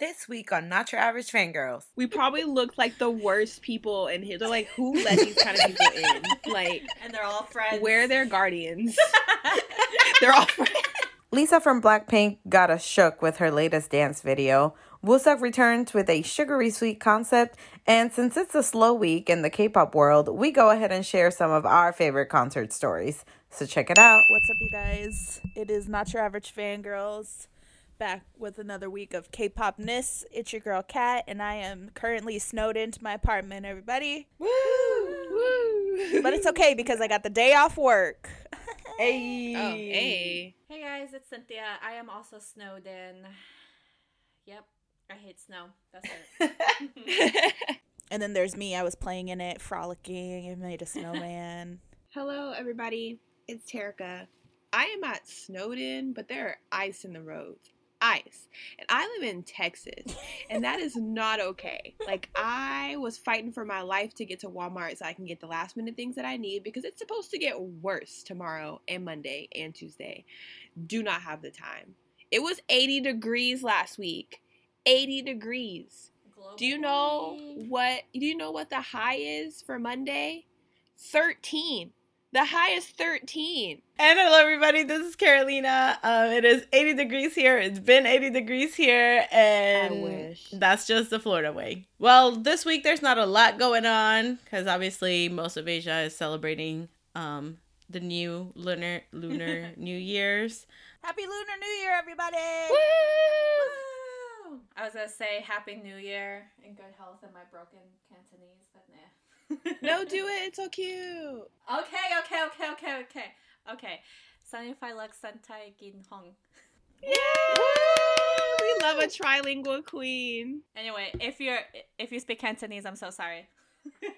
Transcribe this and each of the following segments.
This week on Not Your Average Fangirls. We probably looked like the worst people in here. They're like, who let these kind of people in? Like, and they're all friends. where are their guardians? they're all friends. Lisa from Blackpink got us shook with her latest dance video. Wooseok returns with a sugary sweet concept, and since it's a slow week in the K-pop world, we go ahead and share some of our favorite concert stories. So check it out. What's up, you guys? It is Not Your Average Fangirls back with another week of K-popness. It's your girl Kat, and I am currently snowed into my apartment. Everybody, Woo! Woo! but it's okay because I got the day off work. Hey. Oh, hey. Hey guys, it's Cynthia. I am also snowed in. Yep, I hate snow. That's it. And then there's me. I was playing in it, frolicking, and made a snowman. Hello, everybody. It's Terica. I am at Snowden, but there are ice in the roads. Ice. And I live in Texas, and that is not okay. Like, I was fighting for my life to get to Walmart so I can get the last minute things that I need because it's supposed to get worse tomorrow and Monday and Tuesday. Do not have the time. It was 80 degrees last week. 80 degrees. Do you know what do you know what the high is for Monday? 13. The high is 13. And hello, everybody. This is Carolina. Um, it is 80 degrees here. It's been 80 degrees here, and wish. that's just the Florida way. Well, this week there's not a lot going on because obviously most of Asia is celebrating um, the new lunar lunar New Year's. Happy Lunar New Year, everybody! Woo! I was gonna say Happy New Year and good health in my broken Cantonese, but nah. No, do it. It's so cute. Okay, okay, okay, okay, okay, okay. Sanify Lux Sentai Gin Hong. Yay! We love a trilingual queen. Anyway, if you're if you speak Cantonese, I'm so sorry.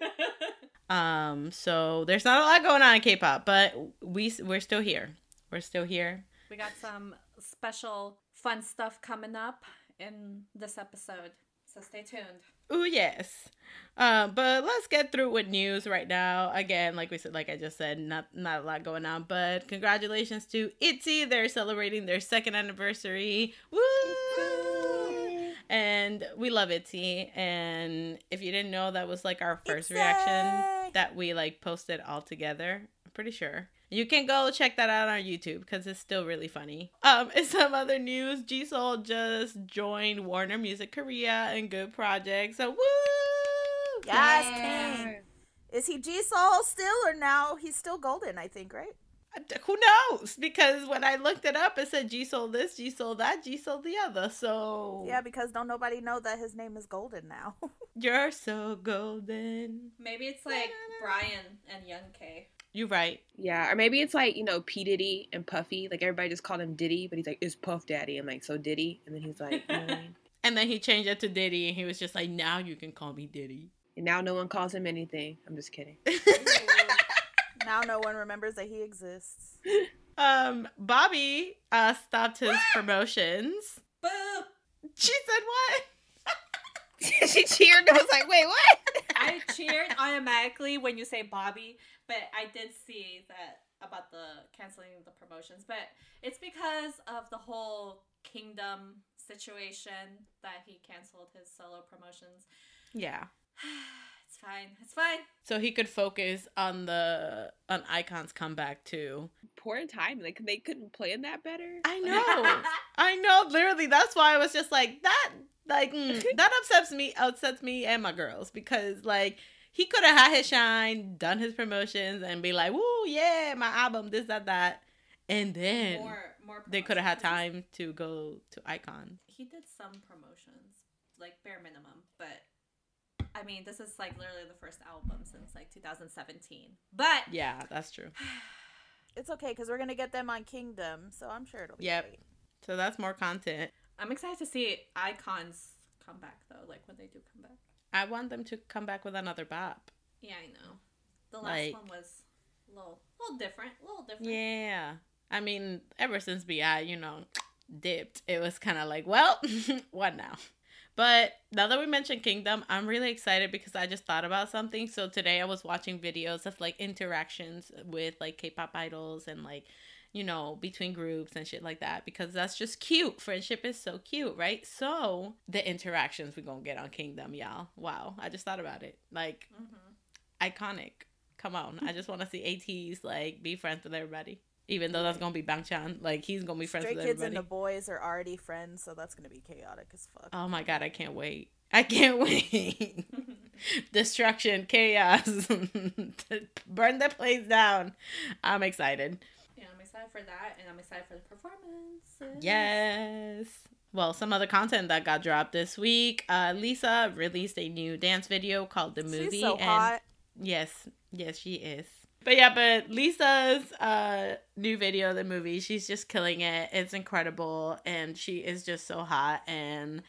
Um, so there's not a lot going on in K-pop, but we we're still here. We're still here. we got some special fun stuff coming up in this episode, so stay tuned. Oh yes. Uh, but let's get through with news right now. Again, like we said, like I just said, not not a lot going on. But congratulations to ITZY. They're celebrating their second anniversary. Woo! And we love ITZY. And if you didn't know, that was like our first reaction that we like posted all together. I'm pretty sure. You can go check that out on our YouTube because it's still really funny. Um, in some other news, Jisoo just joined Warner Music Korea and Good Project. So woo! Yes, Yeah. King. Is he G Soul still, or now he's still golden? I think, right? Who knows? Because when I looked it up, it said Jisoo this, Jisoo that, Jisoo the other. So Yeah, because don't nobody know that his name is Golden now. you're so golden. Maybe it's like Brian and Young K. You're right. Yeah, or maybe it's like, you know, P. Diddy and Puffy. Like, everybody just called him Diddy, but he's like, it's Puff Daddy. I'm like, so Diddy? And then he's like, you know what I mean? And then he changed it to Diddy, and he was just like, "Now you can call me Diddy." And now no one calls him anything. I'm just kidding. now no one remembers that he exists. um, Bobby uh stopped his promotions. Boo! She said what? she cheered and I was like, wait, what? I cheered automatically when you say Bobby, but I did see that about the canceling the promotions, but it's because of the whole Kingdom situation that he canceled his solo promotions. Yeah. It's fine. It's fine. So he could focus on the on iKON's comeback too. Poor time. Like, they couldn't plan that better. I know. I know. Literally, that's why I was just like that. Like mm, that upsets me. Upsets me and my girls because like he could have had his shine, done his promotions, and be like, "Woo, yeah, my album, this, that, that," and then more, more. they could have had time to go to iKON. He did some promotions, like bare minimum, but I mean, this is like literally the first album since like 2017. But Yeah, that's true. It's okay because we're gonna get them on Kingdom, so I'm sure it'll be Yep. great. So that's more content. I'm excited to see iKON's come back though, like when they do come back. I want them to come back with another bop. Yeah, I know. The last Like- one was a little, little different, a little different. Yeah. I mean, ever since BI, you know, dipped, it was kind of like, well, what now? But now that we mentioned Kingdom, I'm really excited because I just thought about something. So today I was watching videos of like interactions with like K-pop idols and like, you know, between groups and shit like that because that's just cute. Friendship is so cute, right? So the interactions we're gonna get on Kingdom, y'all. Wow, I just thought about it. Like Mhm. iconic. Come on, I just want to see ATEEZ like be friends with everybody. Even though that's gonna be Bang Chan, like he's gonna be friends Stray with kids everybody. and the boys are already friends, so that's gonna be chaotic as fuck. Oh my god, I can't wait. I can't wait. Destruction, chaos, burn the place down. I'm excited. Yeah, I'm excited for that, and I'm excited for the performance. Yes. Well, some other content that got dropped this week. Uh, Lisa released a new dance video called The Movie. She's so and hot. Yes, yes, she is. But yeah, but Lisa's uh new video, the movie, she's just killing it. It's incredible, and she is just so hot and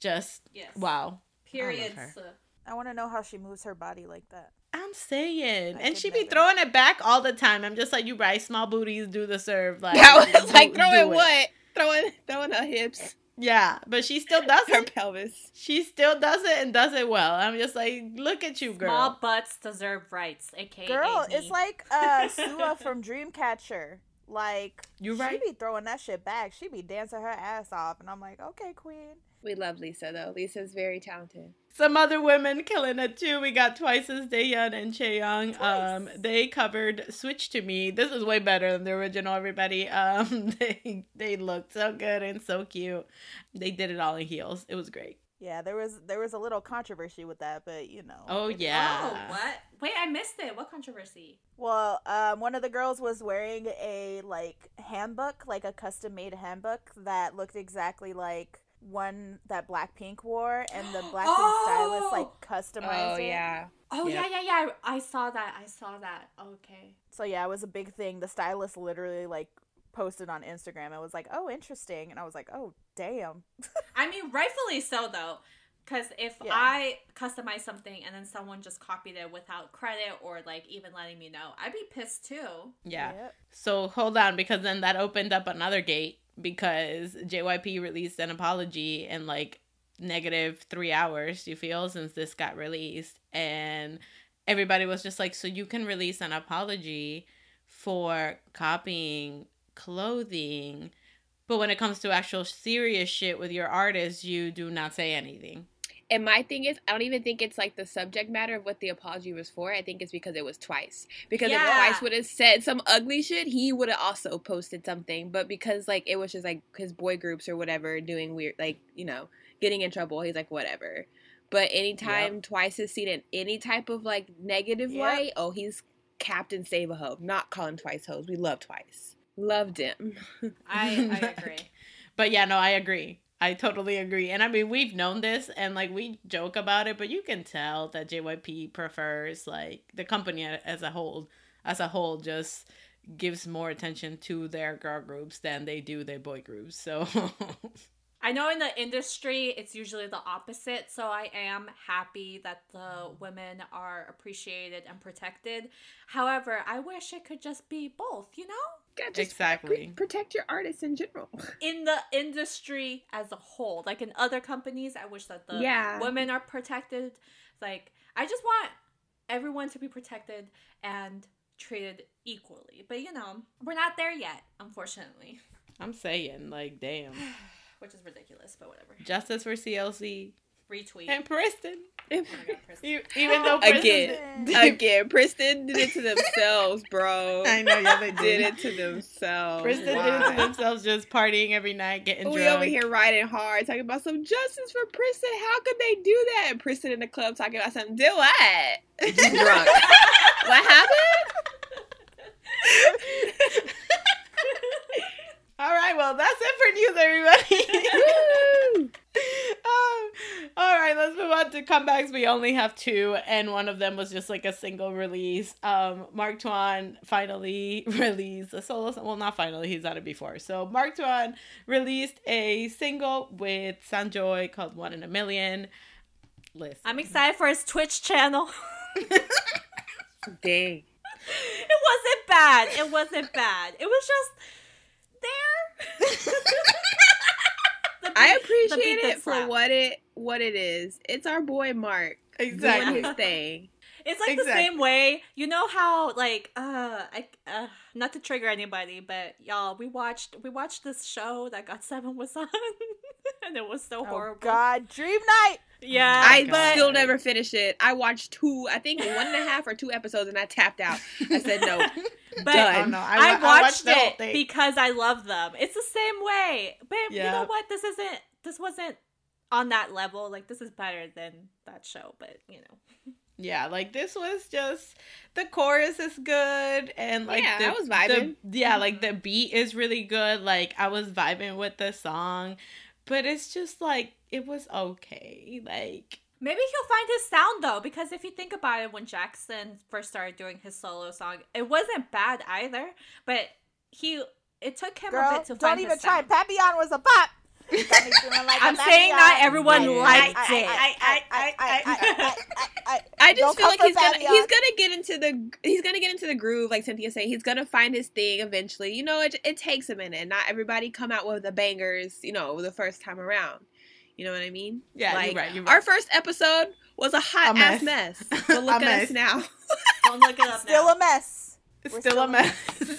just Yes. wow. Periods. her. uh, I want to know how she moves her body like that. I'm saying, I and could she be throwing it back all the time. I'm just like, you right, small booties do the serve. Like, That was do- like do throwing it. what? Throwing throwing her hips, Yeah, but she still does her it. pelvis. She still does it and does it well. I'm just like, look at you, girl. Small butts deserve rights, aka Girl, me. it's like uh Sua from Dreamcatcher. Like You right? She be throwing that shit back. She be dancing her ass off, and I'm like, okay, queen. We love Lisa though. Lisa's very talented. Some other women killing it too. We got Twice as Dahyun and Chaeyoung. Um, they covered "Switch to Me." This is way better than the original. Everybody, um, they they looked so good and so cute. They did it all in heels. It was great. Yeah, there was there was a little controversy with that, but you know. Oh yeah. Oh, what? Wait, I missed it. What controversy? Well, um, one of the girls was wearing a like handbook, like a custom made handbook that looked exactly like one that Blackpink wore, and the Blackpink stylist like oh! customized Oh it. yeah. Oh Yep. yeah, yeah, yeah. I I saw that. I saw that. Okay. So yeah, it was a big thing. The stylist literally like posted on Instagram. It was like, "Oh, interesting," and I was like, "Oh, damn." I mean, rightfully so though, because if Yeah. I customize something and then someone just copied it without credit or like even letting me know, I'd be pissed too. Yeah. Yep. So hold on, because then that opened up another gate because JYP released an apology in like negative three hours, you feel, since this got released. And everybody was just like, so you can release an apology for copying clothing. But when it comes to actual serious shit with your artist, you do not say anything. And my thing is, I don't even think it's like the subject matter of what the apology was for. I think it's because it was twice. Because Yeah. if twice would have said some ugly shit, he would have also posted something. But because like it was just like his boy groups or whatever doing weird, like you know, getting in trouble, he's like whatever. But anytime twice is seen in any type of like negative Yep. light, oh, he's Captain Save a Hoe. Not calling twice hoes. We love twice. Loved him. I I agree. But yeah, no, I agree. I totally agree. And I mean, we've known this and like we joke about it, but you can tell that JYP prefers like the company as a whole as a whole just gives more attention to their girl groups than they do their boy groups. So I know in the industry it's usually the opposite, so I am happy that the women are appreciated and protected. However, I wish it could just be both, you know? Gotta just Exactly. pr- protect your artists in general. In the industry as a whole, like in other companies, I wish that the Yeah. women are protected. Like, I just want everyone to be protected and treated equally. But you know, we're not there yet, unfortunately, I'm saying, like, damn. which is ridiculous, but whatever. Justice for CLC Retweet. and Pristin. Oh my God, Pristin. E- Even though Pristin Again. did- Again, Pristin did it to themselves, bro. I know, yeah, they did did. it to themselves. Pristin did it to themselves, just partying every night, getting We drunk. over here riding hard, talking about some justice for Pristin. How could they do that? And Pristin in the club talking about something. Do what? Drunk. what happened? All right, well, that's it for news, everybody. Woo! all right, let's move on to comebacks. We only have two, and one of them was just like a single release. Um, Mark Tuan finally released a solo. Well, not finally, he's done it before. So Mark Tuan released a single with Sanjoy called "One in a Million. Listen, I'm excited for his Twitch channel. Dang. it wasn't bad. It wasn't bad. It was just there. The I beat- the appreciate beat it for what it what it is. It's our boy Mark doing exactly. his thing. It's like the same way. You know how like uh I uh not to trigger anybody, but y'all we watched we watched this show that GOT7 was on and it was so Oh horrible. God, Dream Knight. Yeah. I God. still never finished it. I watched two, I think one and a half or two episodes, and I tapped out. I said no. but Done. Oh, no, I, wa- I watched, watched it because I love them. It's the same way. But you know what? This isn't this wasn't on that level. Like this is better than that show, but you know. Yeah, like this was just the chorus is good and like Yeah, the, I was vibing. the- yeah, like mm-hmm. the beat is really good. Like I was vibing with the song, but it's just like it was okay. Like Maybe he'll find his sound though, because if you think about it, when Jackson first started doing his solo song, it wasn't bad either. But he, it took him a Girl, bit to find his sound. don't find even his try. sound. Papillon was a pop. You got me feeling like a I'm saying not everyone liked I- it. I- I- I- I- I- I- I just feel like he's gonna he's gonna get into the he's gonna get into the groove, like Cynthia said. He's gonna find his thing eventually. You know, it it takes a minute. Not everybody come out with the bangers. You know, the first time around. You know what I mean? yeah, like you're right. You're our first episode was a hot A ass mess. mess. But look A at mess. us now. Don't look it up Still now. a mess. it's still, still a a mess.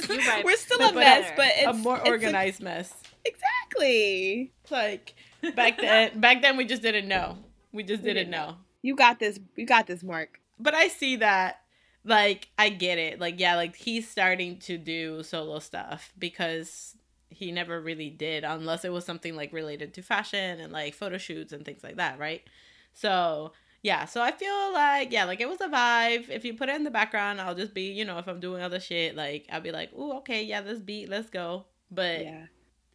You're right. We're still But a mess, better. but it's a more it's a- organized mess. exactly. Like back then, back then we just didn't know. We just didn't know. You got this. You got this, Mark. but I see that like I get it. Like yeah, like he's starting to do solo stuff because he never really did unless it was something like related to fashion and like photo shoots and things like that, right? So, yeah, so I feel like yeah, like it was a vibe. If you put it in the background, I'll just be, you know, if I'm doing other shit, like I'll be like, "Ooh, okay, yeah, this beat, let's go." But Yeah.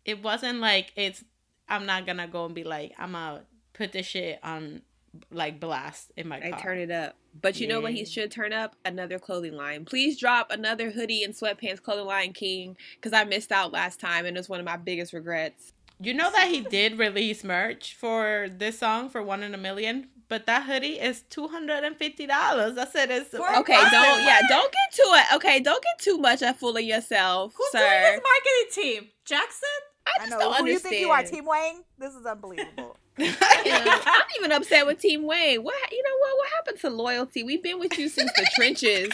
It wasn't like it's I'm not going to go and be like, "I'm going to put this shit on like blast in my car. I car." turn it up. But you know what he should turn up? Another clothing line. Please drop another hoodie and sweatpants clothing line, King, because I missed out last time and it's one of my biggest regrets. You know that he did release merch for this song for One in a Million, but that hoodie is two hundred and fifty dollars. I said it's For- Okay, Awesome. don't yeah, don't get too it. Okay, don't get too much a fool of yourself, Who's sir. doing his marketing team? Jackson? I I know. don't Who do you think you are, Team Wang? This is unbelievable. I'm even upset with Team Wang. What you know what? What happened to loyalty? We've been with you since the trenches,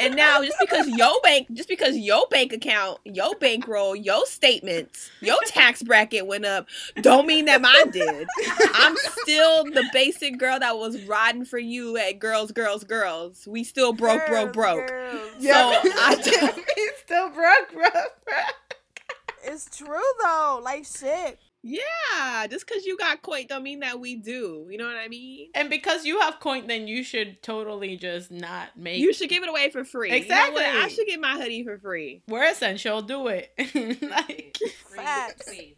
and now just because your bank, just because your bank account, your bankroll, your statements, your tax bracket went up, don't mean that mine did. I'm still the basic girl that was riding for you at Girls, Girls, Girls. We still broke, broke, Girls, broke. girls. So I he's still broke, bro. It's true though. Like shit. Yeah, just because you got coin don't mean that we do. You know what I mean? And because you have coin, then you should totally just not make. You should give it away for free. You know what? Exactly. I should get my hoodie for free. We're essential. Do it. like, Facts. Please.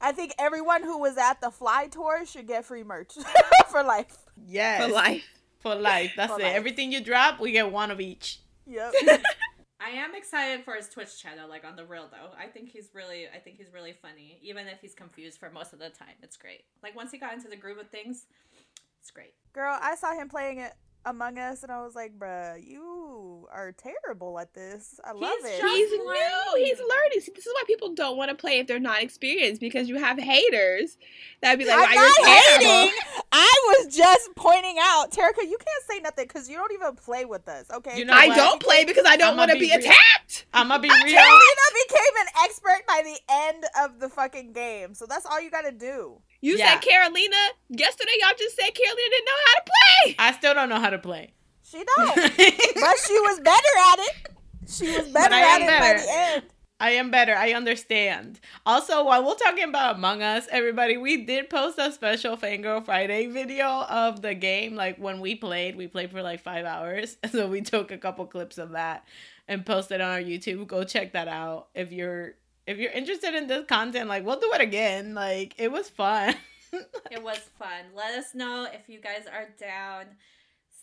I think everyone who was at the Fly tour should get free merch for life. yes, For life. For life. That's For it. life. Everything you drop, we get one of each. Yep. I am excited for his Twitch channel, like on the real though. I think he's really, I think he's really funny, even if he's confused for most of the time. It's great. Like once he got into the groove of things, it's great. Girl, I saw him playing it Among Us and I was like, bruh, you are terrible at this. I love He's it. just- He's learning. new. He's learning. See, this is why people don't want to play if they're not experienced because you have haters that'd be like, I'm "Wow, not you're terrible." hating. I was just pointing out, Terica, you can't say nothing because you don't even play with us, okay? You know I what? don't play because I don't want to be be real. attacked. I'm gonna be real. Carolina became an expert by the end of the fucking game, so that's all you gotta do. You Yeah. said Carolina. Yesterday, y'all just said Carolina didn't know how to play. I still don't know how to play. She don't, but she was better at it. She was better I at am it by better. the end. I am better. I understand. Also, while we're talking about Among Us, everybody, we did post a special Fangirl Friday video of the game. Like when we played, we played for like five hours. So we took a couple clips of that and posted on our YouTube. Go check that out if you're if you're interested in this content. Like we'll do it again. Like it was fun. It was fun. Let us know if you guys are down.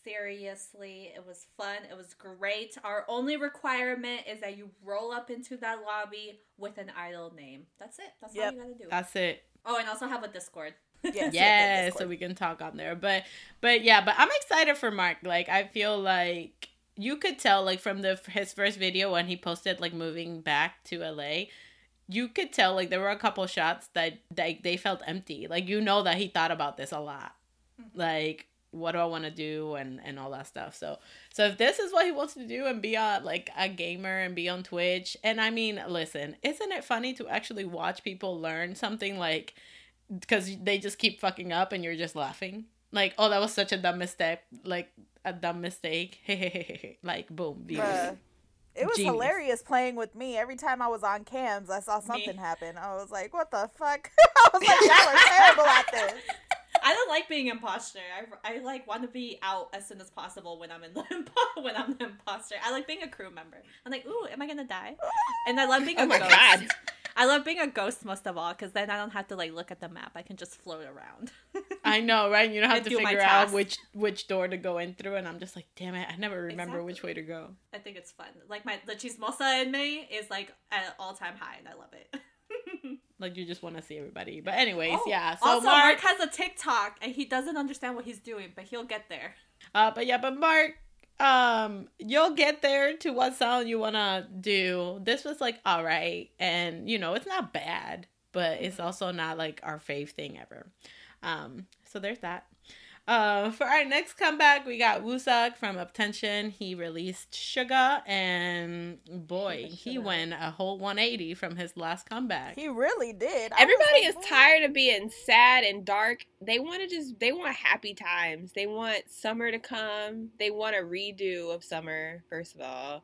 Seriously, it was fun. It was great. Our only requirement is that you roll up into that lobby with an idol name. That's it. That's all you gotta do. That's it. oh, and also have a Discord. Yes, yeah, so we can talk on there. But but yeah, but I'm excited for Mark. Like I feel like you could tell like from the his first video when he posted like moving back to LA, you could tell like there were a couple shots that like they felt empty. Like you know that he thought about this a lot. Mm-hmm. Like what do I want to do and and all that stuff. So so if this is what he wants to do and be a like a gamer and be on Twitch, and I mean, listen, isn't it funny to actually watch people learn something like because they just keep fucking up and you're just laughing like oh that was such a dumb mistake like a dumb mistake like boom views. Bruh. It was Genius. hilarious playing with me. Every time I was on cams, I saw something happen. I was like, "What the fuck?" I was like, "Y'all are terrible at this." I don't like being imposter. I, I like want to be out as soon as possible when I'm in the impo- when I'm the imposter. I like being a crew member. I'm like, ooh, am I gonna die? And I love being oh a Oh my ghost. God. I love being a ghost most of all because then I don't have to like look at the map. I can just float around. I know, right? You don't have to figure out which which door to go in through, and I'm just like, damn it, I never remember which way to go. I think it's fun. Like my the chismosa in me is like at an all time high, and I love it. Like you just want to see everybody. But anyways, Oh, yeah. So also, Mark, Mark has a TikTok, and he doesn't understand what he's doing, but he'll get there. uh, but yeah, but Mark, um, you'll get there to what sound you wanna do. This was like all right, and you know it's not bad, but it's also not like our fave thing ever. Um, so there's that. Uh, for our next comeback, we got Wooseok from UP10TION. He released Sugar, and boy, he Sugar. went a whole 180 from his last comeback. He really did. I Everybody like, is tired of being sad and dark. They want to just they want happy times. They want summer to come. They want a redo of summer, first of all.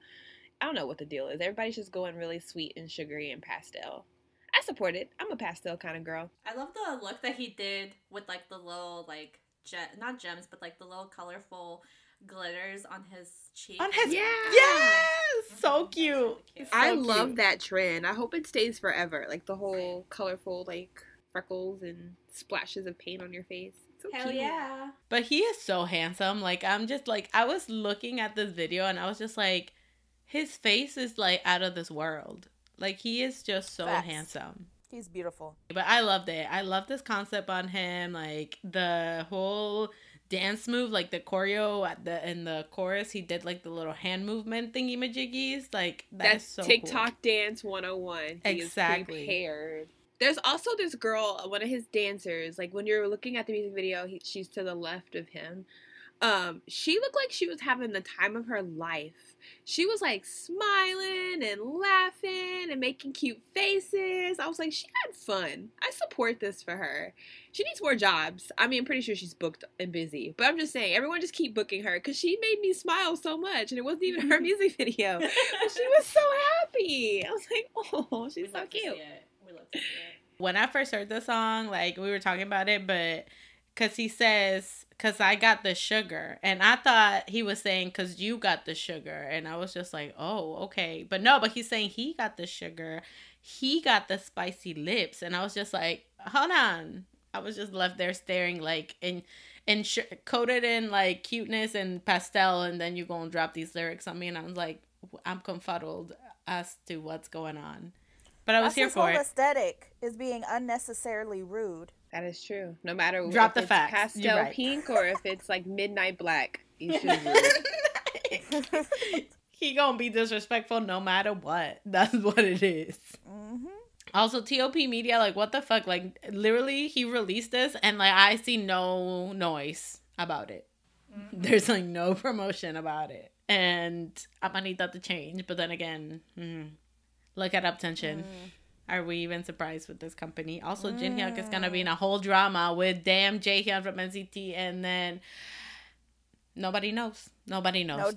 I don't know what the deal is. Everybody's just going really sweet and sugary and pastel. I support it. I'm a pastel kind of girl. I love the look that he did with like the little like ge- not gems, but like the little colorful glitters on his cheek. On his Yeah. yes, Mhm, so cute. really cute. So I cute. love that trend. I hope it stays forever. Like the whole colorful like freckles and splashes of paint on your face. So Hell cute. yeah! But he is so handsome. Like I'm just like I was looking at this video and I was just like, his face is like out of this world. Like he is just so Facts. handsome. He's beautiful. But I loved it. I love this concept on him. Like the whole dance move, like the choreo at the in the chorus, he did like the little hand movement thingy majiggies. Like that is That's so TikTok Dance 101. He Exactly. Is prepared. There's also this girl, one of his dancers. Like when you're looking at the music video, he, she's to the left of him. Um, she looked like she was having the time of her life. She was like smiling and laughing and making cute faces. I was like, she had fun. I support this for her. She needs more jobs. I mean, I'm pretty sure she's booked and busy, but I'm just saying, everyone just keep booking her because she made me smile so much, and it wasn't even her music video. But she was so happy. I was like, oh, she's We so love to see cute. it. We love to see it. when I first heard the song, like we were talking about it, but because he says, because I got the sugar. And I thought he was saying, because you got the sugar. And I was just like, oh, okay. But no, but he's saying he got the sugar. He got the spicy lips. And I was just like, hold on. I was just left there staring, like, and And sh- coated in like cuteness and pastel, and then you gonna drop these lyrics on me, and I was like, I'm confuddled as to what's going on. But I was That's here for whole it. aesthetic is being unnecessarily rude. That is true. No matter Drop if the it's facts. Pastel right. pink or if it's like midnight black, you should he gonna be disrespectful no matter what. That's what it is. hmm Also, TOP Media, like, what the fuck? Like, literally, he released this, and like, I see no noise about it. There's like no promotion about it, and I'm gonna need that to change. But then again, mm, look at UP10TION. Are we even surprised with this company? Also, Jin Hyuk is gonna be in a whole drama with damn Jaehyun from NCT, and then nobody knows. Nobody No, knows.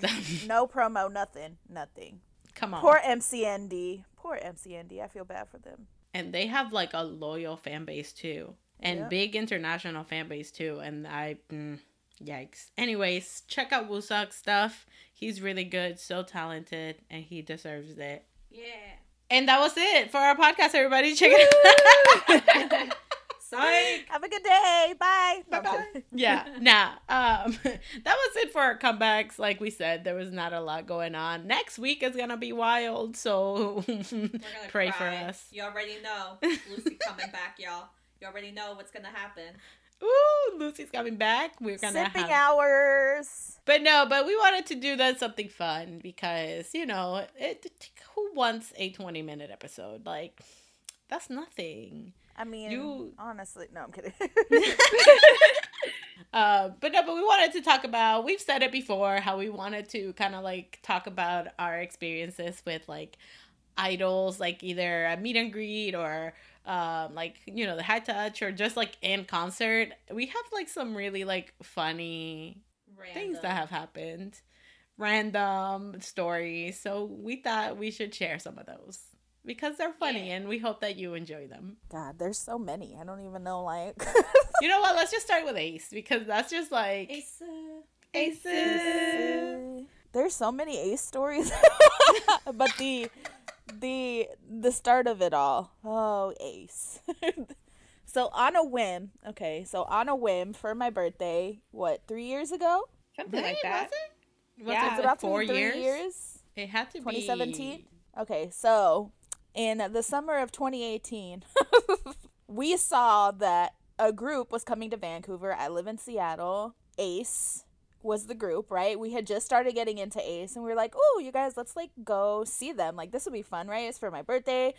no promo, nothing, nothing. Come on. Poor MCND. Poor MCND. I feel bad for them. and they have like a loyal fan base too and Yep. big international fan base too and i mm, yikes anyways check out Wooseok stuff he's really good so talented and he deserves it Yeah. And that was it for our podcast everybody check it out Psych. Have a good day. Bye. Bye-bye. yeah nah um that was it for our comebacks like we said there was not a lot going on next week is gonna be wild so pray cry. for us You already know Lucy coming back, y'all. You already know what's gonna happen. Ooh, Lucy's coming back. We're gonna Sipping have hours. But no, but we wanted to do that something fun because you know, it, who wants a twenty minute episode? Like, that's nothing. I mean, You- honestly, no, I'm kidding. Uh, but no, but we wanted to talk about. We've said it before how we wanted to kind of like talk about our experiences with like idols, like either a meet and greet or um like you know the high touch or just like in concert. We have like some really like funny things that have happened, random stories. So we thought we should share some of those because they're funny and we hope that you enjoy them. God, there's so many. I don't even know like You know what? Let's just start with A.C.E because that's just like A.C.E. Aces. There's so many A.C.E stories. but the the the start of it all. Oh, A.C.E. so on a whim, okay, so on a whim for my birthday, what, 3 years ago? Something like that. Was it? Was Yeah. it It's It's about four three years? years. It had to 2017? be. Okay, so in the summer of 2018, we saw that a group was coming to Vancouver. I live in Seattle. A.C.E was the group, right? We had just started getting into A.C.E and we were like, "Oh, you guys, let's like go see them. Like this would be fun, right? It's for my birthday."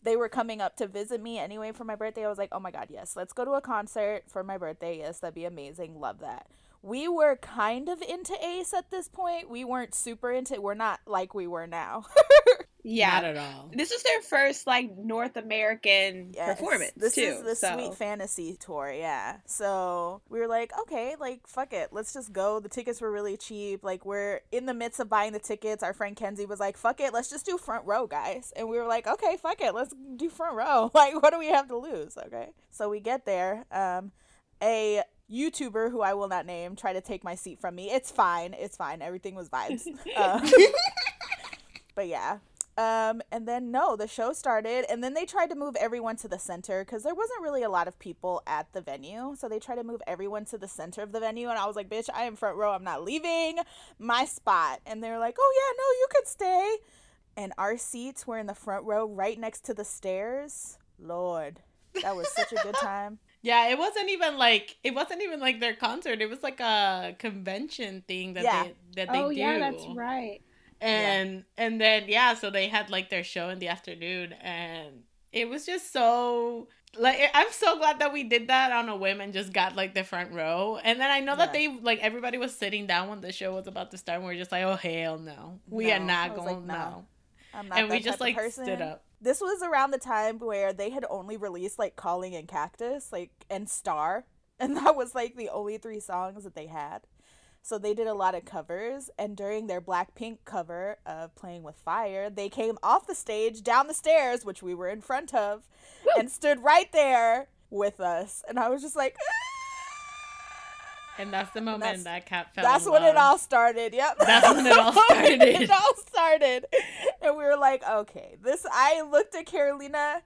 They were coming up to visit me anyway for my birthday. I was like, "Oh my god, yes. Let's go to a concert for my birthday. Yes, that'd be amazing. Love that." We were kind of into A.C.E at this point. We weren't super into We're not like we were now. Yeah. Not at all. This is their first like North American Yes. performance This too. is the so. Sweet Fantasy tour, yeah. So we were like, okay, like fuck it, let's just go. The tickets were really cheap. Like we're in the midst of buying the tickets. Our friend Kenzie was like, fuck it, let's just do front row, guys. And we were like, okay, fuck it, let's do front row. Like, what do we have to lose? Okay. So we get there. Um, a YouTuber who I will not name tried to take my seat from me. It's fine. It's fine. Everything was vibes. Um, but yeah. Um, and then no, the show started, and then they tried to move everyone to the center because there wasn't really a lot of people at the venue. So they tried to move everyone to the center of the venue, and I was like, "Bitch, I am front row. I'm not leaving my spot." And they're like, "Oh yeah, no, you could stay." And our seats were in the front row, right next to the stairs. Lord, that was such a good time. Yeah, it wasn't even like it wasn't even like their concert. It was like a convention thing that Yeah. they that they Oh do. yeah, that's right. And and then yeah, so they had like their show in the afternoon, and it was just so like I'm so glad that we did that on a whim and just got like the front row. And then I know that they like everybody was sitting down when the show was about to start. And we are just like, oh hell no, we are not going like, no. no. I'm not And we just like stood up. This was around the time where they had only released like Calling and Cactus, like and Star, and that was like the only three songs that they had. So they did a lot of covers, and during their Blackpink cover of Playing with Fire, they came off the stage, down the stairs, which we were in front of, and stood right there with us. And I was just like, ah! And that's the moment that's- that Kat fell. that's in when it all started. Yep. That's when it all started. it all started. And we were like, okay, this I looked at Carolina,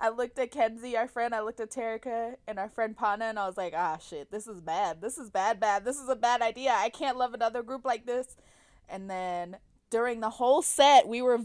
I looked at Kenzie, our friend, I looked at Terica and our friend Pana, and I was like, ah shit, this is bad. This is bad, bad. This is a bad idea. I can't love another group like this. And then during the whole set, we were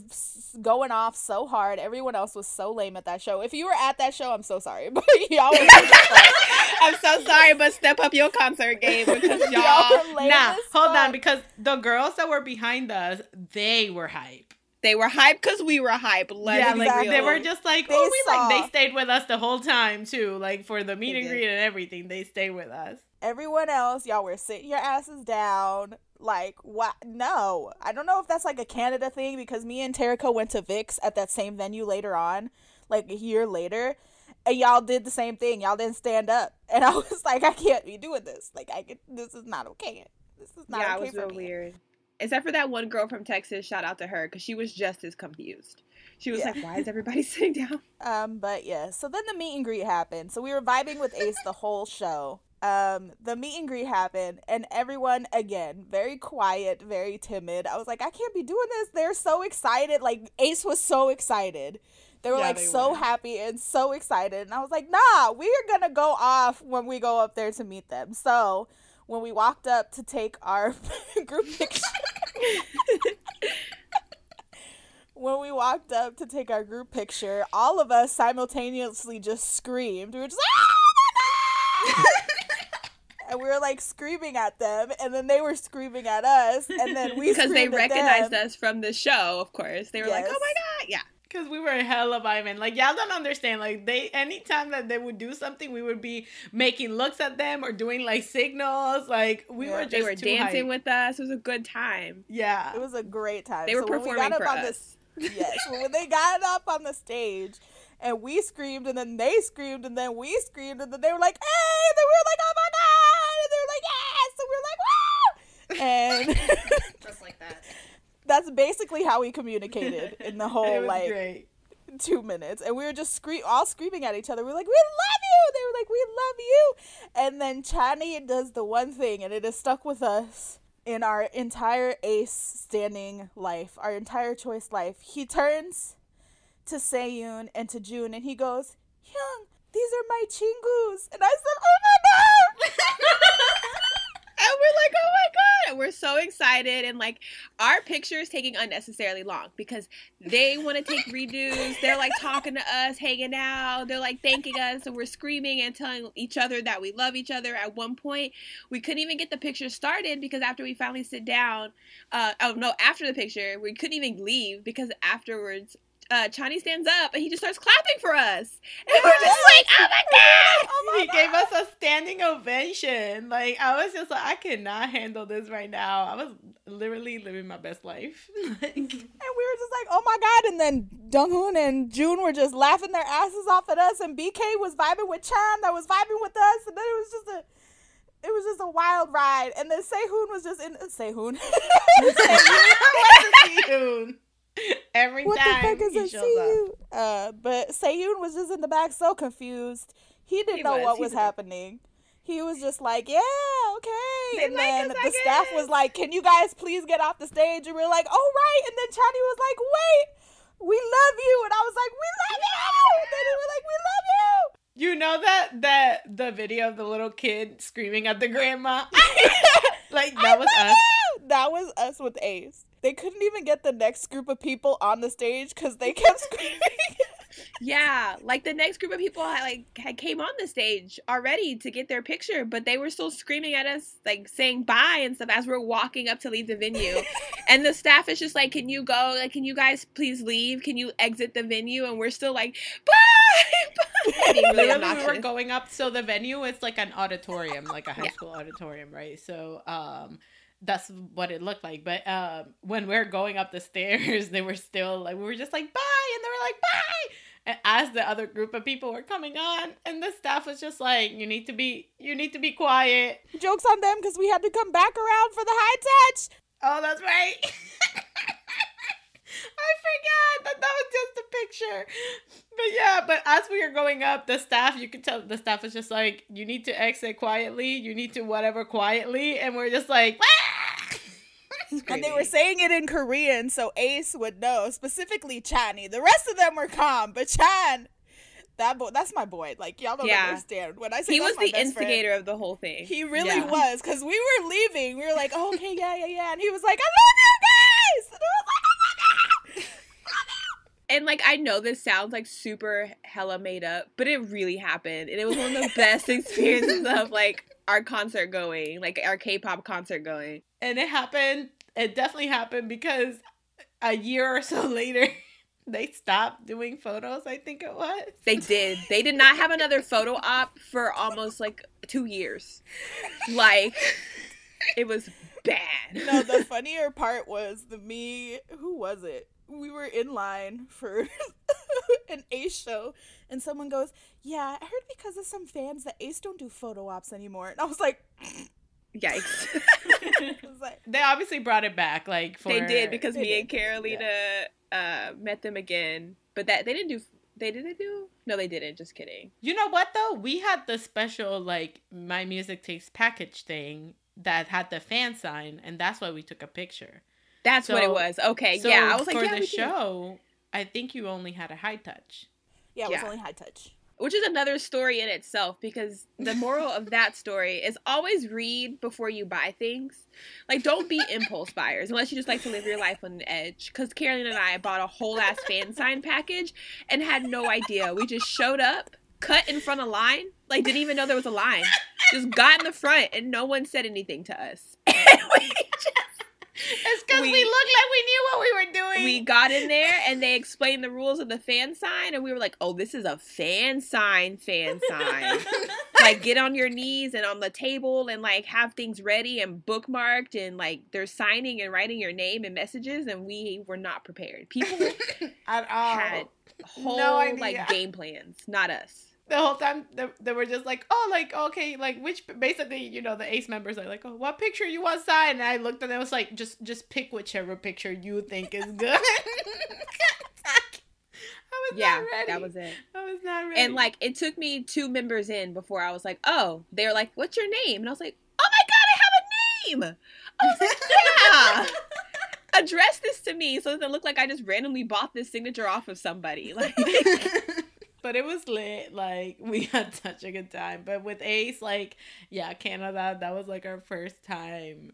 going off so hard. Everyone else was so lame at that show. If you were at that show, I'm so sorry. But y'all I'm so sorry, but step up your concert game because y'all y'all Nah, hold on, because the girls that were behind us, they were hype. They were hype because we were hype. Let's yeah, like real. they were just like, They oh, we like they stayed with us the whole time too, like for the meet They and did. greet and everything. They stayed with us. everyone else y'all were sitting your asses down like what no i don't know if that's like a canada thing because me and Terica went to VIXX at that same venue later on like a year later and y'all did the same thing y'all didn't stand up and i was like i can't be doing this like i get this is not okay this is not yeah, okay it was for real me weird. Except for that one girl from Texas. Shout out to her because she was just as confused. She was Yeah. like, "Why is everybody sitting down?" Um, but yeah, so then the meet and greet happened. So we were vibing with A.C.E the whole show. Um, the meet and greet happened, and everyone again very quiet, very timid. I was like, I can't be doing this. They're so excited. Like A.C.E was so excited. They were Yeah, like they so were. happy and so excited. And I was like, Nah, we are gonna go off when we go up there to meet them. So when we walked up to take our group picture. when we walked up to take our group picture, all of us simultaneously just screamed. We were just "Ah, and we were like screaming at them, and then they were screaming at us, and then we Because they recognized them. us from the show. Of course, they were like, "Oh my god!" Yeah. Cause we were a hella vibing. Like y'all don't understand. Like they anytime that they would do something, we would be making looks at them or doing like signals. Like we Yeah, were just They were too dancing hyped. with us. It was a good time. Yeah. It was a great time. They were So when we performing got for up on us. The, yes, when they got up on the stage and we screamed and then they screamed and then we screamed and then they were like, "Hey!" And then we were like, "Oh my god!" And they were like, "Yes!" And we were like, "Wow!" And Just like that. That's basically how we communicated in the whole like great. two minutes and we were just scream all screaming at each other. We were like, We love you. They were like, We love you. And then Chani does the one thing and it has stuck with us in our entire A.C.E standing life, our entire choice life. He turns to Sehyoon and to June and he goes, Hyung, these are my chingus. And I said, Oh my god And we're like, oh my god! And we're so excited, and like our picture is taking unnecessarily long because they want to take redos. They're like talking to us, hanging out. They're like thanking us, and we're screaming and telling each other that we love each other. At one point, we couldn't even get the picture started because after we finally sit down, uh, oh no, after the picture, we couldn't even leave because afterwards. Uh, Chani stands up and he just starts clapping for us, and we're just like, "Oh my god!" Oh my he gave us a standing ovation. Like I was just like, I cannot handle this right now. I was literally living my best life. Like, And we were just like, oh my god! And then Donghun and June were just laughing their asses off at us, and BK was vibing with Chan, that was vibing with us, and then it was just a, it was just a wild ride. And then Sehyoon was just in Sehyoon. Sehyoon. Every what the time fuck is he a. Uh, but Sehyoon was just in the back, so confused. He didn't He know was. what was happening. He was just like, yeah, okay. They and then the staff was like, can you guys please get off the stage? And we are like, oh, right. And then Chani was like, wait, we love you. And I was like, we love you. And then they were like, we love you. You know that that the video of the little kid screaming at the grandma? like that was us. That was us with A.C.E. They couldn't even get the next group of people on the stage because they kept screaming. Yeah, like the next group of people had like had came on the stage already to get their picture, but they were still screaming at us, like saying bye and stuff as we're walking up to leave the venue. and the staff is just like, "Can you go? Like, can you guys please leave? Can you exit the venue?" And we're still like, "Bye, bye." Really Literally, we were obnoxious. going up. So the venue is like an auditorium, like a high Yeah. school auditorium, right? So um, that's what it looked like. But um, when we are going up the stairs, they were still like, we were just like, bye, and they were like, bye. And as the other group of people were coming on, and the staff was just like, you need to be, you need to be quiet. Jokes on them because we had to come back around for the high touch. Oh, that's right. I forgot that that was just a picture. But yeah, but as we were going up, the staff, you could tell the staff was just like, you need to exit quietly, you need to whatever quietly. And we're just like, And they were saying it in Korean, so A.C.E would know, specifically Chani. The rest of them were calm, but Chan, that boy, that's my boy. Like y'all don't Yeah. understand. When I say He was the best friend, instigator of the whole thing. He really Yeah. was, because we were leaving. We were like, oh, okay, yeah, yeah, yeah. And he was like, I love you guys! And I was like, oh my God! And like I know this sounds like super hella made up, but it really happened. And it was one of the best experiences of like our concert going, like our K-pop concert going. and it happened. It definitely happened because a year or so later, they stopped doing photos, I think it was. They did. They did not have another photo op for almost like 2 years. Like it was bad. No, the funnier part was the me. Who was it? We were in line for an A.C.E show, and someone goes, "Yeah, I heard because of some fans that A.C.E don't do photo ops anymore." And I was like, Yikes. Like, They obviously brought it back, like for they did because They me did. and Carolina uh met them again. But that they didn't do they did they do? No, they didn't. Just kidding. You know what though? We had the special like MyMusicTaste package thing that had the fan sign, and that's why we took a picture. That's what it was. Okay, So yeah. I was like, for yeah, the we did. show, I think you only had a high touch. "Yeah, it was Yeah. only high touch." Which is another story in itself because the moral of that story is always read before you buy things. Like, don't be impulse buyers unless you just like to live your life on the edge. Because Carolyn and I bought a whole ass fan sign package and had no idea. We just showed up, cut in front of line, like didn't even know there was a line. Just got in the front and no one said anything to us. And we just It's because we, We- looked like we knew what we were doing. we got in there and they explained the rules of the fan sign and we were like oh this is a fan sign fan sign like get on your knees and on the table and like have things ready and bookmarked and like they're signing and writing your name and messages and we were not prepared people at all. had whole No like game plans not us the whole time they, they were just like, oh, like okay, like which basically, you know, the A.C.E members are like, oh, what picture you want signed? And I looked and I was like, just just pick whichever picture you think is good. I was yeah not ready. that was it I was not ready. and like it took me two members in before i was like oh they were like what's your name and i was like oh my god i have a name i was like yeah address this to me so it doesn't look like i just randomly bought this signature off of somebody like but it was lit. Like we had such a good time. But with A.C.E, like yeah, Canada, that was like our first time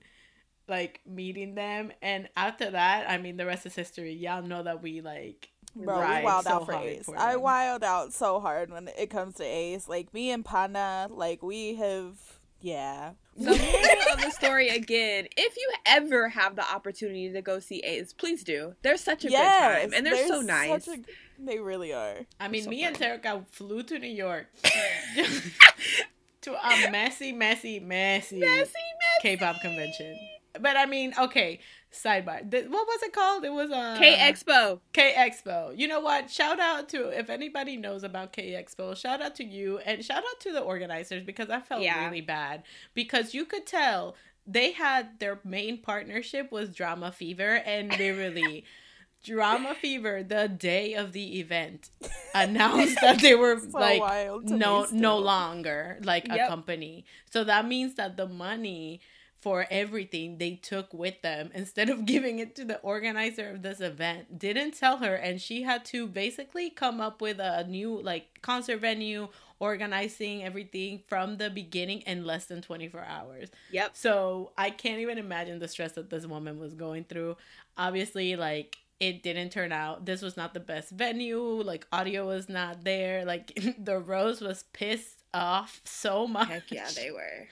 like meeting them. And after that, I mean, the rest is history. Y'all know that we like Bro, ride we wild so out for A.C.E. for I them. wild out so hard when it comes to A.C.E. Like me and Pana, like we have, yeah. the moral of the story again if you ever have the opportunity to go see A.C.E please do they're such a good time and they're, so nice such a- they really are. I mean, so me and fun. Terica flew to New York to a messy, messy, messy, messy K-pop convention. But I mean, okay. Sidebar. Th- What was it called? It was uh, k expo K Expo. You know what? Shout out to if anybody knows about K Expo, shout out to you and shout out to the organizers because I felt Yeah. really bad because you could tell they had their main partnership was DramaFever and literally DramaFever the day of the event announced that they were So like no no longer like a company. So that means that the money for everything they took with them instead of giving it to the organizer of this event didn't tell her and she had to basically come up with a new like concert venue organizing everything from the beginning in less than 24 hours yep so I can't even imagine the stress that this woman was going through. Obviously, like it didn't turn out. This was not the best venue. Like audio was not there. Like the Rose was pissed off so much. heck yeah they were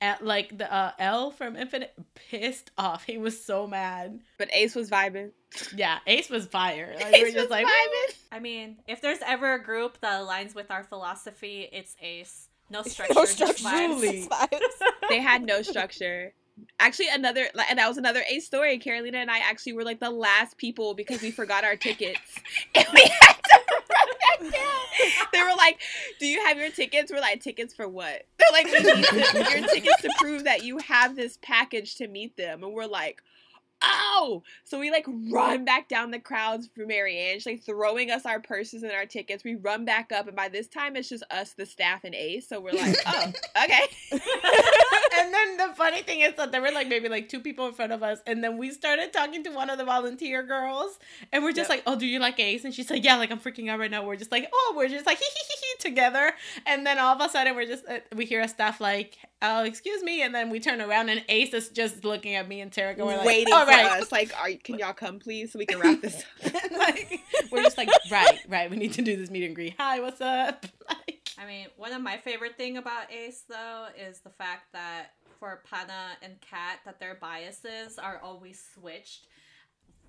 At, like the uh, L from Infinite pissed off. He was so mad. but A.C.E was vibing Yeah, A.C.E was fire. Like, we were A.C.E just was like vibing. I mean, if there's ever a group that aligns with our philosophy, it's A.C.E. No structure, No just structure. vibes. Truly. vibes. they had no structure. Actually, another and that was another A.C.E story. Carolina and I actually were like the last people because we forgot our tickets, and we had to run back down. They were like, "Do you have your tickets?" We're like, "Tickets for what?" They're like, "We need to, your tickets to prove that you have this package to meet them," and we're like. Oh! So we like run back down the crowds for Marianne. She's like throwing us our purses and our tickets. We run back up, and by this time it's just us, the staff, and A.C.E. So we're like, oh, okay. and then the funny thing is that there were like maybe like two people in front of us, and then we started talking to one of the volunteer girls, and we're just Yep. like, "Oh, do you like A.C.E?" And she's like, "Yeah, like I'm freaking out right now." We're just like, "Oh, we're just like hee hee hee together," and then all of a sudden we're just uh, we hear a staff like, "Oh, excuse me," and then we turn around and A.C.E is just looking at me and and we're like, waiting "All for right." us. Like, are can y'all come please so we can wrap this up? like we're just like, right, right. We need to do this meet and greet. Hi, what's up? Like, I mean, one of my favorite thing about A.C.E though is the fact that for Pana and Kat that their biases are always switched.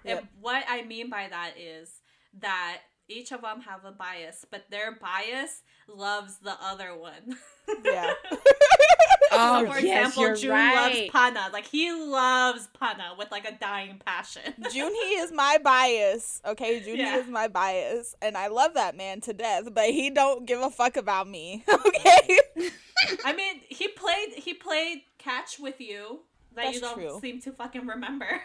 Yep. And what I mean by that is that each of them have a bias, but their bias loves the other one. Yeah. Oh, so for yes, example, you're Jun right. loves Pana. Like he loves Pana with like a dying passion. Junhee is my bias. Okay, Junhee Yeah. is my bias, and I love that man to death. But he don't give a fuck about me. Okay. I mean, he played he played catch with you that you don't true. seem to fucking remember.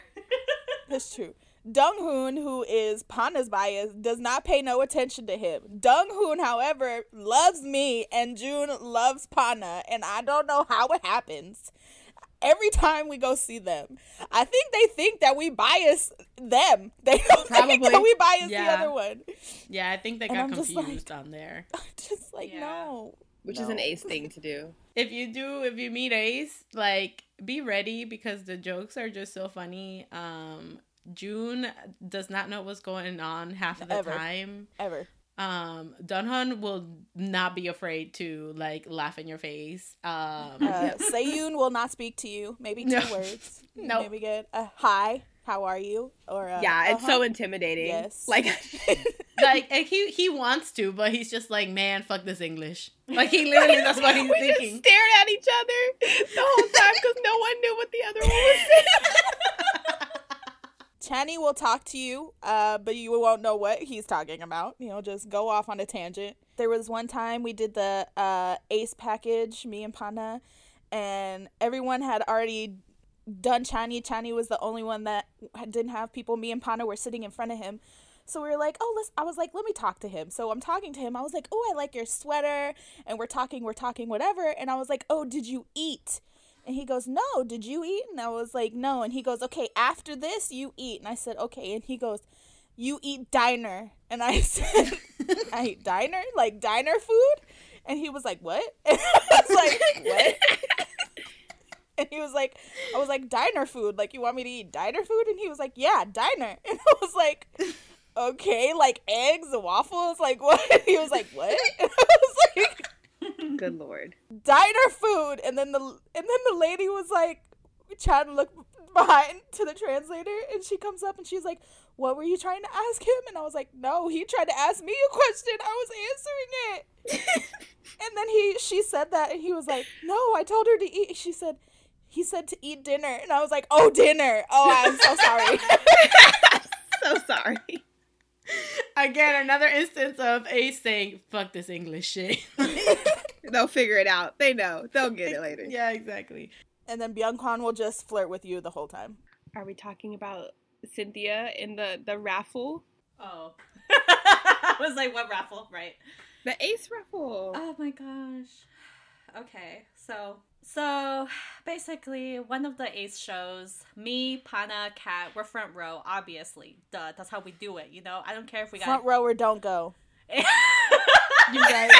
That's true. Donghun, who is Pana's bias, does not pay no attention to him. Donghun, however, loves me, and Jun loves Pana, and I don't know how it happens. Every time we go see them, I think they think that we bias them. They don't think that we bias the other one. yeah, I think they And got I'm just confused on there. Just like Yeah. no, Which is an A.C.E thing to do. if you do if you meet A.C.E like be ready because the jokes are just so funny um Jun does not know what's going on half of the Ever. time ever. Um, Donghun will not be afraid to like laugh in your face. Um, Uh, Sehyoon will not speak to you. Maybe two No. words. Nope. Maybe get a hi. How are you? Or uh, yeah, it's uh-huh. so intimidating. Yes. Like like and he he wants to, but he's just like, man, fuck this English. Like he literally that's what he's we thinking. just stared at each other the whole time because no one knew what the other one was saying. Channy will talk to you, uh, but you won't know what he's talking about. He'll just go off on a tangent. There was one time we did the uh, A.C.E package, me and Pana, and everyone had already done Chani. Chani was the only one that didn't have people. Me and Pana were sitting in front of him. So we were like, oh, let's. I was like, let me talk to him. So I'm talking to him. I was like, oh, I like your sweater, and we're talking, we're talking, whatever. And I was like, oh, did you eat? And he goes, No, did you eat? And I was like, No. And he goes, Okay, after this, you eat. And I said, Okay. And he goes, You eat diner. And I said, I eat diner? Like diner food? And he was like, What? And I was like, What? And he was like, I was like, Diner food. Like, you want me to eat diner food? And he was like, Yeah, diner. And I was like, Okay, like eggs and waffles? Like, what? And he was like, What? And I was like, Good lord. diner food and then the and then the lady was like trying to look behind to the translator and she comes up and she's like what were you trying to ask him? And i was like no he tried to ask me a question. I was answering it. And then he she said that and he was like no i told her to eat she said he said to eat dinner. And i was like oh dinner. Oh i'm so sorry. So sorry. Again, another instance of A.C.E saying, fuck this English shit. They'll figure it out. They know. They'll get it later. yeah, exactly. and then Byeongkwan will just flirt with you the whole time Are we talking about Cynthia in the the raffle? Oh. I was like, what raffle? Right. The A.C.E raffle. Oh my gosh. Okay, so so basically one of the A.C.E shows, me, Pana, Kat, we're front row, obviously. Duh, that's how we do it, you know? I don't care if we got front row or don't go You guys.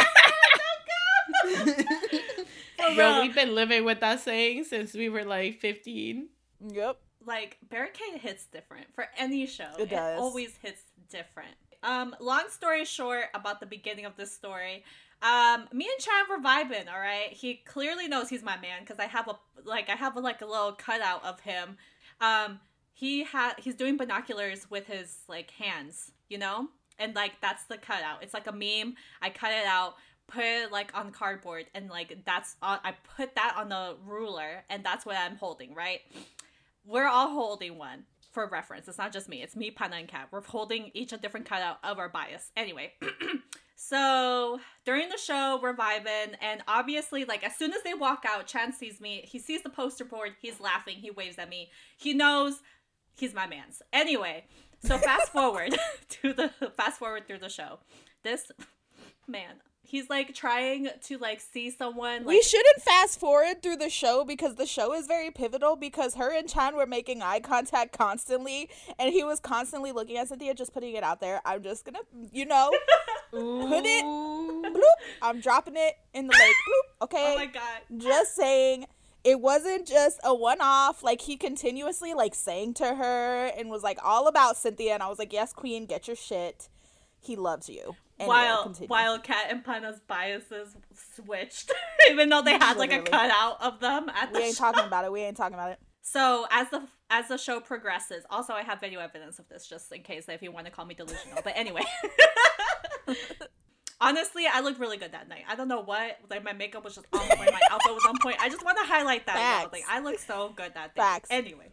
don't Yo, real. we've been living with that saying since we were like 15. yep like barricade hits different for any show It does. always hits different um long story short about the beginning of this story um me and chan were vibing all right he clearly knows he's my man because i have a like i have a, like a little cutout of him um he had he's doing binoculars with his like hands you know and like that's the cutout it's like a meme i cut it out put it like on cardboard and like that's on i put that on the ruler and that's what i'm holding right we're all holding one for reference. It's not just me. It's me, Pana, and Kat. We're holding each a different cutout of our bias. Anyway, so during the show, we're vibing, and obviously, like as soon as they walk out, Chan sees me. He sees the poster board. He's laughing. He waves at me. He knows he's my man's. Anyway, so fast forward to the fast forward through the show. This man, he's like trying to like see someone. Like, we shouldn't fast forward through the show because the show is very pivotal because her and Chan were making eye contact constantly and he was constantly looking at Cynthia just putting it out there. I'm just gonna you know put it bloop. I'm dropping it in the lake. Bloop. Okay. oh my god. just saying it wasn't just a one-off like he continuously like sang to her and was like all about cynthia and i was like yes queen get your shit he loves you Anyway, while continue. while Kat and Pana's biases switched, even though they had like a cutout of them at the we ain't show. talking about it we ain't talking about it So as the as the show progresses, also I have video evidence of this just in case if you want to call me delusional. But anyway. Honestly, I looked really good that night. I don't know what, like my makeup was just on point, my outfit was on point. I just want to highlight that. Like I looked so good that day. Facts. Anyway,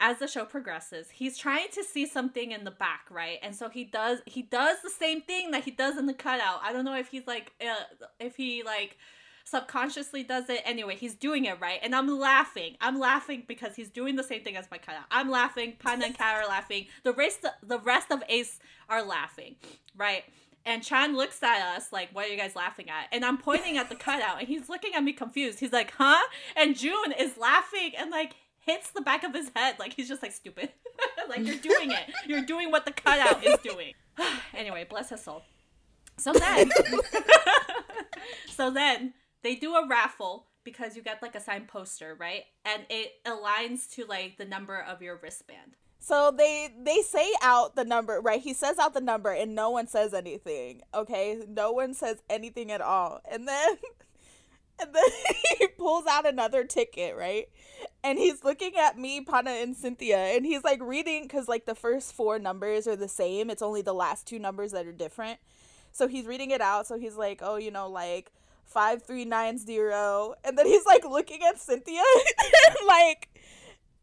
as the show progresses, he's trying to see something in the back, right? And so he does he does the same thing that he does in the cutout. I don't know if he's like uh, if he like subconsciously does it. Anyway, he's doing it right, and I'm laughing. I'm laughing because he's doing the same thing as my cutout. I'm laughing. Pan and Kat are laughing. The rest the rest of A.C.E are laughing, right? And Chan looks at us like, "What are you guys laughing at?" And I'm pointing at the cutout, and he's looking at me confused. He's like, "Huh?" And Jun is laughing and like hits the back of his head, like he's just like stupid. like you're doing it. You're doing what the cutout is doing. anyway, bless his soul. So then, so then they do a raffle because you get like a signed poster, right? And it aligns to like the number of your wristband. So they they say out the number, right? He says out the number and no one says anything. Okay? No one says anything at all. And then and then he pulls out another ticket, right? And he's looking at me, Pana and Cynthia, and he's like reading cuz like the first four numbers are the same. It's only the last two numbers that are different. So he's reading it out. So he's like, "Oh, you know, like 5390." And then he's like looking at Cynthia and like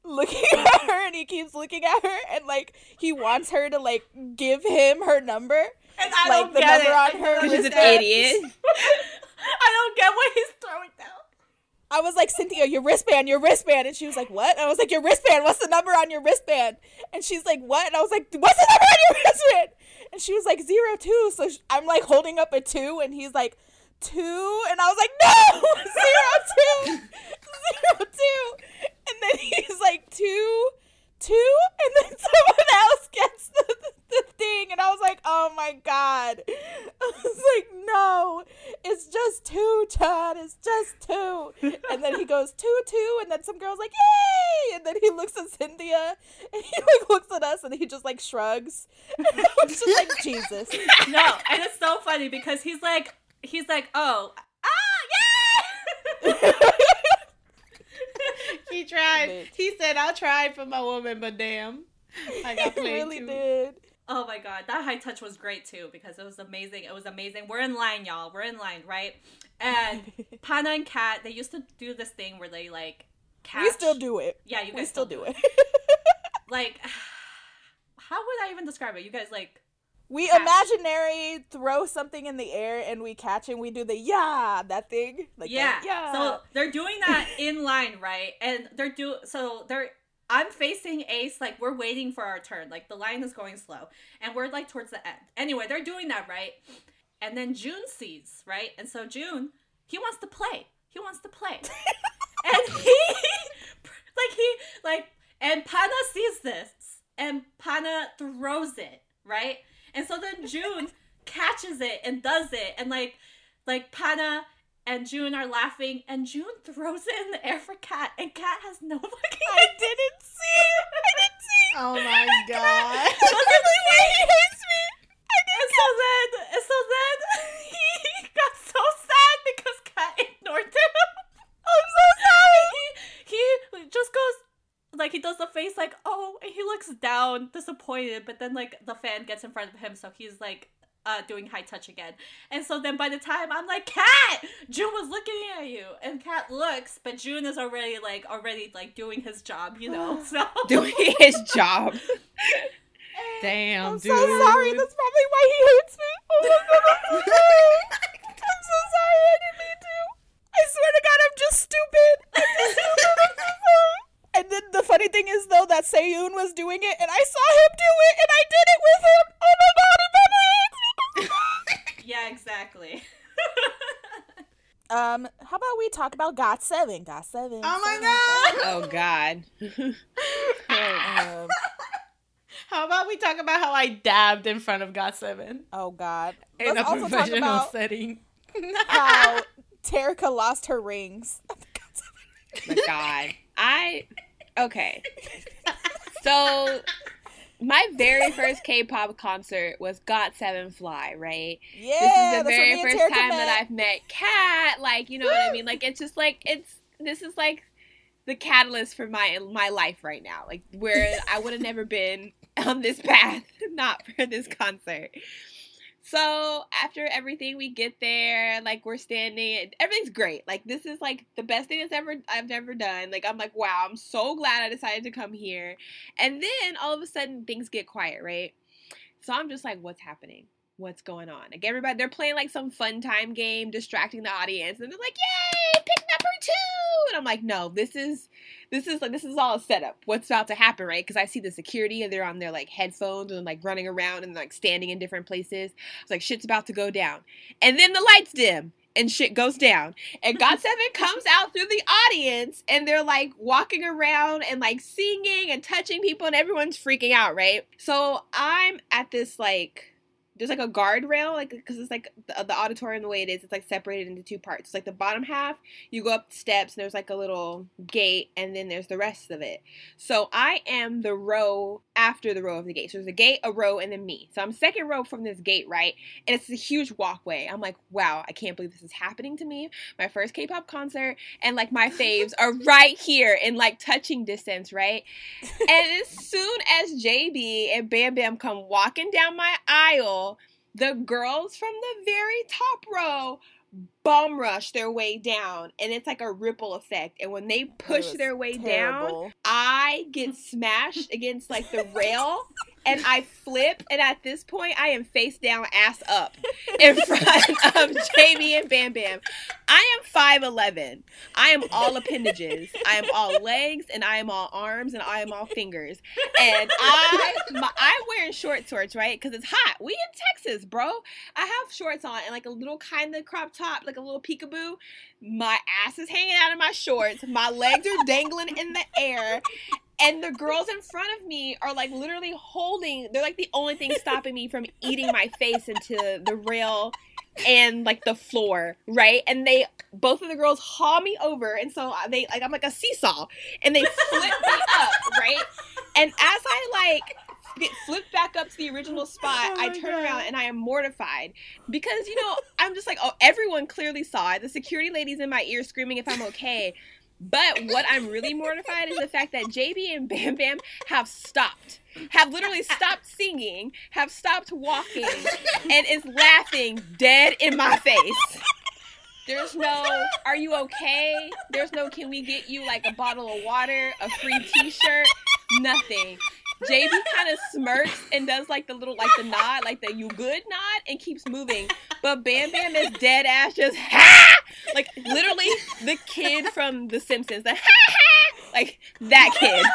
looking at her and he keeps looking at her and like he wants her to like give him her number And I like don't the get number it. on her She's an idiot. I don't get what he's throwing down. I was like, Cynthia, your wristband, your wristband. And she was like, what? And I was like, your wristband. What's the number on your wristband? And she's like, what? And I was like, what's the number on your wristband? And she was like, zero two. So I'm like holding up a two, and he's like, two. And I was like, no, zero two, zero two. And then he's like, two, two. And then someone else gets the, the, the thing. And I was like, oh my God. I was like, no, it's just two, Chad. It's just two. And then he goes, two, two. And then some girl's like, yay. And then he looks at Cynthia and he like looks at us and he just like shrugs. And I was just like, Jesus. No, and it's so funny because he's like, he's like, oh, ah, yeah. He tried. Bitch. He said, "I'll try for my woman, but damn, I got He played really too." did. Oh my god, that high touch was great too because it was amazing. It was amazing. We're in line, y'all. We're in line, right? And Pana and Kat, they used to do this thing where they like catch. We still do it. Yeah, you guys We still do it. Like, how would I even describe it? You guys like, We Catch. imaginary throw something in the air and we catch and we do the yeah that thing like yeah. the, yeah. So they're doing that in line, right? And they're do so they're. I'm facing A.C.E, like we're waiting for our turn. Like the line is going slow, and we're like towards the end. Anyway, they're doing that right, and then Jun sees right, and so Jun, he wants to play. He wants to play, and he, like he, like, and Pana sees this, and Pana throws it right, and so then Jun catches it and does it, and like, like Pana and Jun are laughing, and Jun throws it in the air for Kat and Kat has no fucking. I didn't see it. I didn't see it. Oh my god! Literally, he hates me. And so then, and so then he got so sad because Kat ignored him. I'm so sorry. He just goes like he does the face like oh, and he looks down, disappointed. But then like the fan gets in front of him, so he's like. Uh, doing high touch again, and so then by the time I'm like, Kat Jun was looking at you, and Kat looks, but Jun is already like already like doing his job, you know. So Doing his job. Damn, I'm dude. so sorry. That's probably why he hates about we talk about GOT7? God Seven. Oh my god! Oh God. Um, How about we talk about how I dabbed in front of God Seven oh God. in Let's a also talk professional about setting? how Terica lost her rings. My God. I okay. So my very first K-pop concert was GOT7 Fly, right? Yeah, this is the very first time met. that I've met Kat. Like, you know what I mean? Like, it's just like it's this is like the catalyst for my my life right now. Like, where I would have never been on this path, not for this concert. So after everything, we get there, like we're standing, everything's great. Like this is like the best thing that's ever I've ever done. Like I'm like, wow, I'm so glad I decided to come here. And then all of a sudden things get quiet, right? So I'm just like, what's happening? What's going on? Like everybody, they're playing like some fun time game, distracting the audience, and they're like, "Yay, pick number two! And I'm like, "No, this is, this is like, this is all a setup. What's about to happen, right? Because I see the security, and they're on their like headphones and like running around and like standing in different places. It's like shit's about to go down, and then the lights dim, and shit goes down. And GOT7 comes out through the audience and they're like walking around and like singing and touching people and everyone's freaking out, right? So I'm at this like there's like a guardrail, like because it's like the, the auditorium the way it is, it's like separated into two parts. It's like the bottom half, you go up the steps, and there's like a little gate, and then there's the rest of it. So I am the row after the row of the gate. So there's a gate, a row, and then me. So I'm second row from this gate, right? And it's a huge walkway. I'm like, wow, I can't believe this is happening to me. My first K-pop concert, and like my faves are right here in like touching distance, right? and as soon as JB and Bam Bam come walking down my aisle, the girls from the very top row bum rush their way down and it's like a ripple effect and when they push their way down i get smashed against like the rail and i flip and at this point i am face down ass up in front of JB and bam bam. I am 5'11 i am all appendages. I am all legs and i am all arms and i am all fingers. And i my, i'm wearing short shorts right? Because it's hot. We in texas bro. I have shorts on and like a little kind of crop top, like a little peekaboo. My ass is hanging out of my shorts. My legs are dangling in the air. And the girls in front of me are like literally holding, they're like the only thing stopping me from eating my face into the rail and like the floor, right? And they, both of the girls haul me over. And so they, like, I'm like a seesaw and they flip me up, right? And as I like get flipped back up to the original spot, Oh I turn God. around and I am mortified because you know I'm just like, oh, everyone clearly saw it. The security lady's in my ear screaming if I'm okay. But what I'm really mortified is the fact that JB and Bam Bam have stopped, have literally stopped singing, have stopped walking, and is laughing dead in my face. There's no, are you okay? There's no, can we get you like a bottle of water, a free t shirt? Nothing. JB kind of smirks and does like the little, like the nod, like the you good nod, and keeps moving. But Bam Bam is dead ass, just ha! Like literally the kid from The Simpsons, the ha ha! Like that kid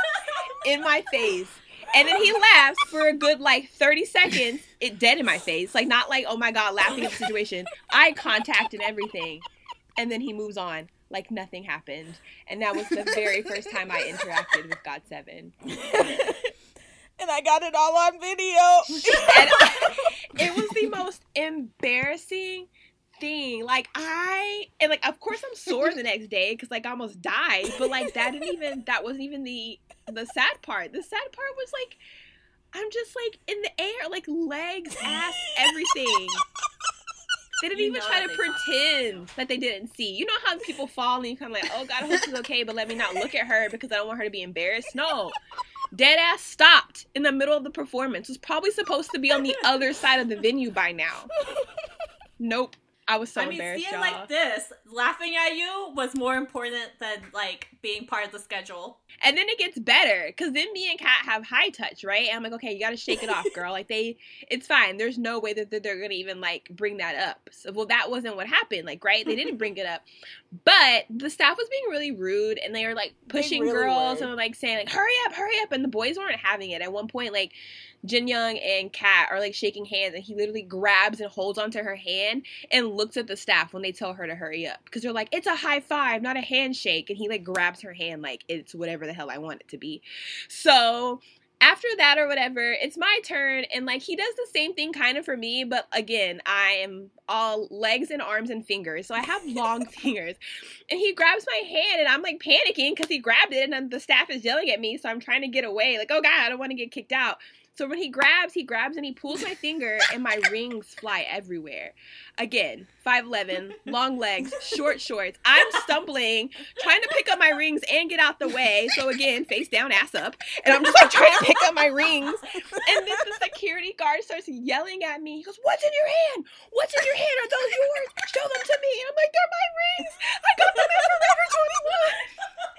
in my face. And then he laughs for a good like 30 seconds, it dead in my face. Like not like, oh my god, laughing at the situation. Eye contact and everything. And then he moves on like nothing happened. And that was the very first time I interacted with GOT7. and I got it all on video. And I, it was the most embarrassing thing. Like I and like of course I'm sore the next day because like I almost died. But like that didn't even that wasn't even the the sad part. The sad part was like I'm just like in the air, like legs, ass, everything. They didn't You even try to they saw. pretend that they didn't see. You know how people fall and you kind of like, oh God, I hope she's okay, but let me not look at her because I don't want her to be embarrassed. No, dead ass stopped in the middle of the performance. Was probably supposed to be on the other side of the venue by now. Nope, I was so I mean, embarrassed, seeing y'all. like this, laughing at you was more important than like being part of the schedule. And then it gets better because then me and Kat have high touch, right? And I'm like, okay, you got to shake it off, girl. Like they, it's fine. There's no way that that they're gonna even like bring that up. So, well, that wasn't what happened. Like, right? They didn't bring it up, but the staff was being really rude and they were like pushing really girls were. and like saying like, hurry up, hurry up, and the boys weren't having it. At one point, like. Jin Young and Kat are like shaking hands, and he literally grabs and holds onto her hand and looks at the staff when they tell her to hurry up because they're like, "It's a high five, not a handshake," and he like grabs her hand like it's whatever the hell I want it to be. So after that or whatever, it's my turn, and like he does the same thing kind of for me, but again, I am all legs and arms and fingers, so I have long fingers, and he grabs my hand, and I'm like panicking because he grabbed it, and then the staff is yelling at me, so I'm trying to get away, like, oh god, I don't want to get kicked out. So when he grabs, he grabs and he pulls my finger, and my rings fly everywhere. Again, 5'11, long legs, short shorts. I'm stumbling, trying to pick up my rings and get out the way. So again, face down, ass up. And I'm just like trying to pick up my rings. And then the security guard starts yelling at me. He goes, What's in your hand? What's in your hand? Are those yours? Show them to me. And I'm like, They're my rings. I got them at Forever 21.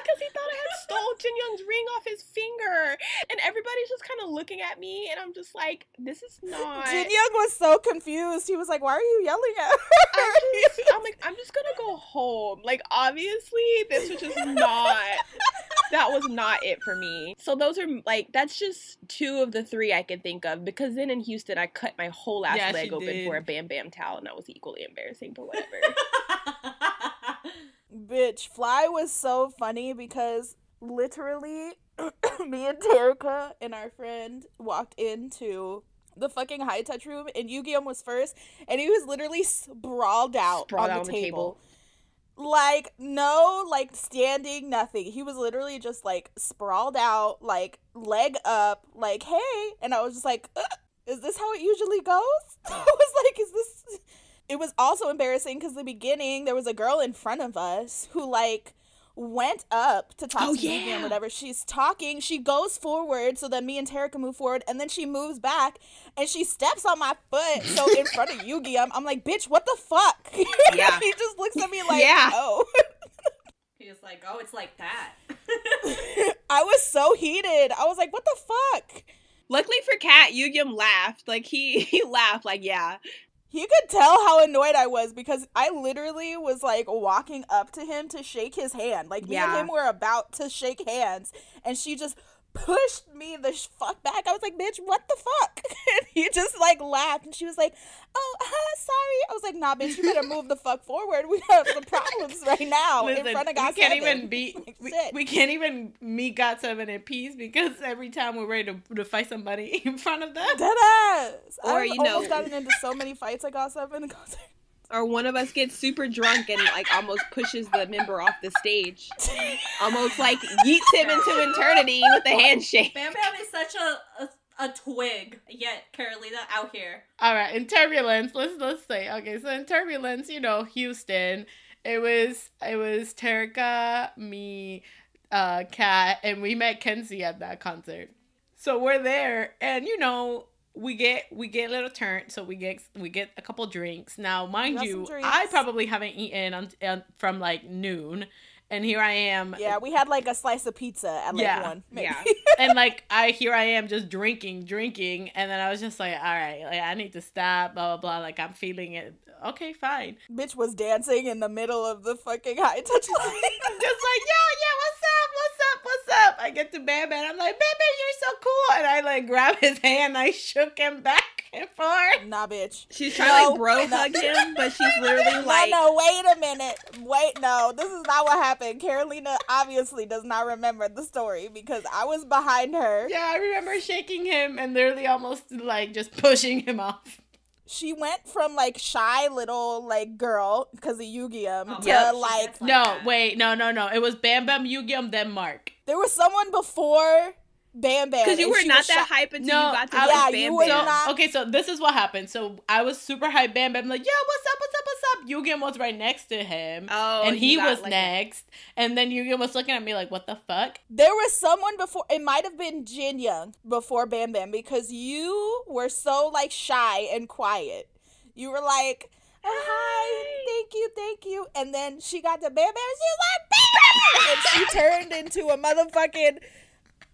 because he thought I had stole Jin Young's ring off his finger. And everybody's just kind of looking at me. And I'm just like, This is not. Jin Young was so confused. He was like, "Why are you yelling at I her?" just, I'm like, I'm just gonna go home. Like, obviously, this was just not. That was not it for me. So those are like, that's just two of the three I can think of. Because then in Houston, I cut my whole ass Yeah, leg open did. for a Bam Bam towel, and that was equally embarrassing. But whatever. Bitch, Fly was so funny because literally me and Terica and our friend walked into the fucking high touch room, and Yu Gi Oh was first, and he was literally sprawled out Sprawled on, out the, on the table. Like no, like standing, nothing. He was literally just like sprawled out, like leg up, like hey, and I was just like, "Uh, is this how it usually goes? I was like, is this? It was also embarrassing because the beginning there was a girl in front of us who like went up to talk Oh, to Yugi yeah. and whatever. She's talking. She goes forward so that me and Tara can move forward, and then she moves back and she steps on my foot. So in front of Yugi, I'm, I'm like, bitch, what the fuck? Yeah. he just looks at me like, Yeah. oh. He's like, "Oh, it's like that." I was so heated. I was like, what the fuck? Luckily for Kat, Yugyeom laughed. Like he he laughed. Like yeah, He could tell how annoyed I was because I literally was like walking up to him to shake his hand. Like me and him were about to shake hands, and she just pushed me the fuck back. I was like, "Bitch, what the fuck?" And he just like laughed, and she was like, "Oh, uh, sorry." I was like, "Nah, bitch, you better move the fuck forward. We have some problems right now Listen, in front of we God can't seven." even be Like, we, we can't even meet GOT7 in peace because every time we're ready to, to fight somebody in front of them. Dead ass. Or, I've you know- almost gotten into so many fights at GOT7. and GOT7. Or one of us gets super drunk and like almost pushes the member off the stage, almost like yeets him into eternity with a handshake. Bam Bam is such a, a a twig, yet Carolina out here. All right, in turbulence, let's let's say okay. So in turbulence, you know, Houston, it was it was Terica, me, uh, Kat, and we met Kenzie at that concert. So we're there, and you know, we get we get a little turn, so we get we get a couple drinks. Now, mind you. I probably haven't eaten on, on, from like noon, and here I am. Yeah, we had like a slice of pizza at like Yeah. one. maybe. Yeah. and like I here I am just drinking, drinking, and then I was just like, all right, like I need to stop, blah blah blah. Like I'm feeling it. Okay, fine. Bitch was dancing in the middle of the fucking high touch line. Just like, yo, yeah, what's up, what's up, what's up? I get to Bam Bam, I'm like, Bam Bam, you're so cool, and I like grab his hand, I shook him back and forth. nah, bitch. She's trying to No. like bro hug him, but she's literally No, like, no, wait a minute. Wait, no, this is not what happened. Carolina obviously does not remember the story because I was behind her. Yeah, I remember shaking him and literally almost like just pushing him off. She went from like shy little like girl because of Yu-Gi-Oh Oh, to Yep. like Like no, that. wait, no, no, no. It was Bam Bam Yu-Gi-Oh, then Mark. There was someone before Bam Bam. because you were not that shy- hype until No, you got to I- know Yeah, Bam you were Bam. not- Okay, so this is what happened. So I was super high Bam Bam, like, yo, what's up, what's up, what's up? Yugyeom was right next to him. Oh, and he got, was like, next. And then Yugyeom was looking at me like, what the fuck? There was someone before. It might have been Jin Young before Bam Bam because you were so like shy and quiet. You were like, Oh, "Hi, thank you, thank you," and then she got to Bam Bam and she was like, "Bam!" and she turned into a motherfucking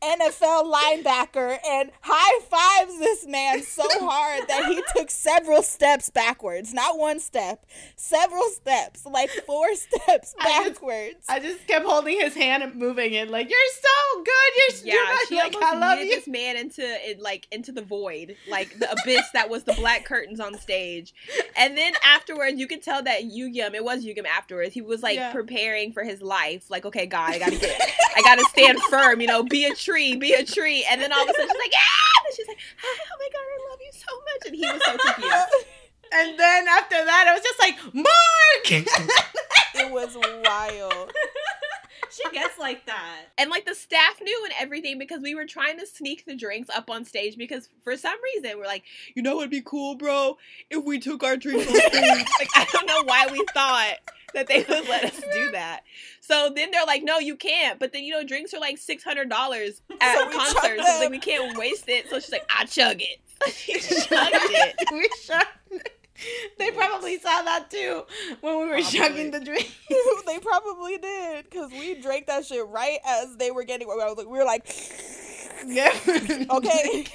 NFL linebacker and high fives this man so hard that he took several steps backwards. Not one step, several steps, like four steps I just- backwards. I just kept holding his hand and moving it, like, you're so good. You're, Yeah, you're she like, almost I love you. this man into it, like into the void, like the abyss that was the black curtains on stage. And then afterwards, you could tell that Yugyeom, it was Yugyeom afterwards. He was like Yeah. preparing for his life. Like, okay, God, I gotta get, I gotta stand firm. You know, be a tree, be a tree. And then all of a sudden, she's like, ah! And she's like, oh my God, I love you so much. And he was so confused. And then after that, I was just like, Mark! It was wild. Gets like that. And like the staff knew and everything because we were trying to sneak the drinks up on stage because for some reason we're like, you know what'd be cool, bro? If we took our drinks on stage. like I don't know why we thought that they would let us do that. So then they're like, no, you can't. But then you know, drinks are like six hundred dollars at So concerts. So like we can't waste it. So she's like, I chug it. she chugged it. we shot. They probably saw that too when we were Probably. chugging the drink. they probably did because we drank that shit right as they were getting. I was like, we were like, Yeah. okay.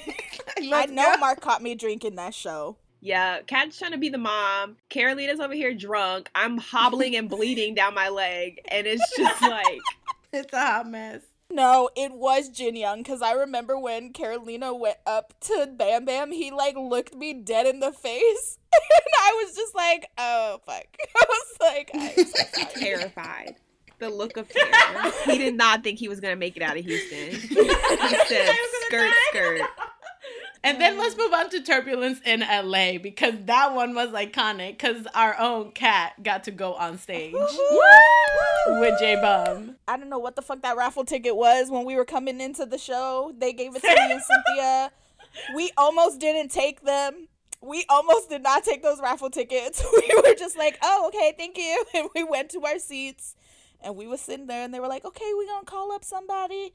I know go. Mark caught me drinking that show. Yeah, Kat's trying to be the mom. Carolina's over here drunk. I'm hobbling and bleeding down my leg, and it's just like. It's a hot mess. No, it was Jin Young because I remember when Carolina went up to Bam Bam, he like looked me dead in the face, and I was just like, oh fuck. I was like, I'm so terrified. The look of terror. He did not think he was gonna make it out of Houston. He said, "Skirt, skirt." And then let's mm. move on to Turbulence in LA because that one was iconic because our own Kat got to go on stage with JB. I don't know what the fuck that raffle ticket was when we were coming into the show. They gave it to me and Cynthia. We almost didn't take them. We almost did not take those raffle tickets. We were just like, oh, okay, thank you. And we went to our seats and we were sitting there and they were like, okay, we're going to call up somebody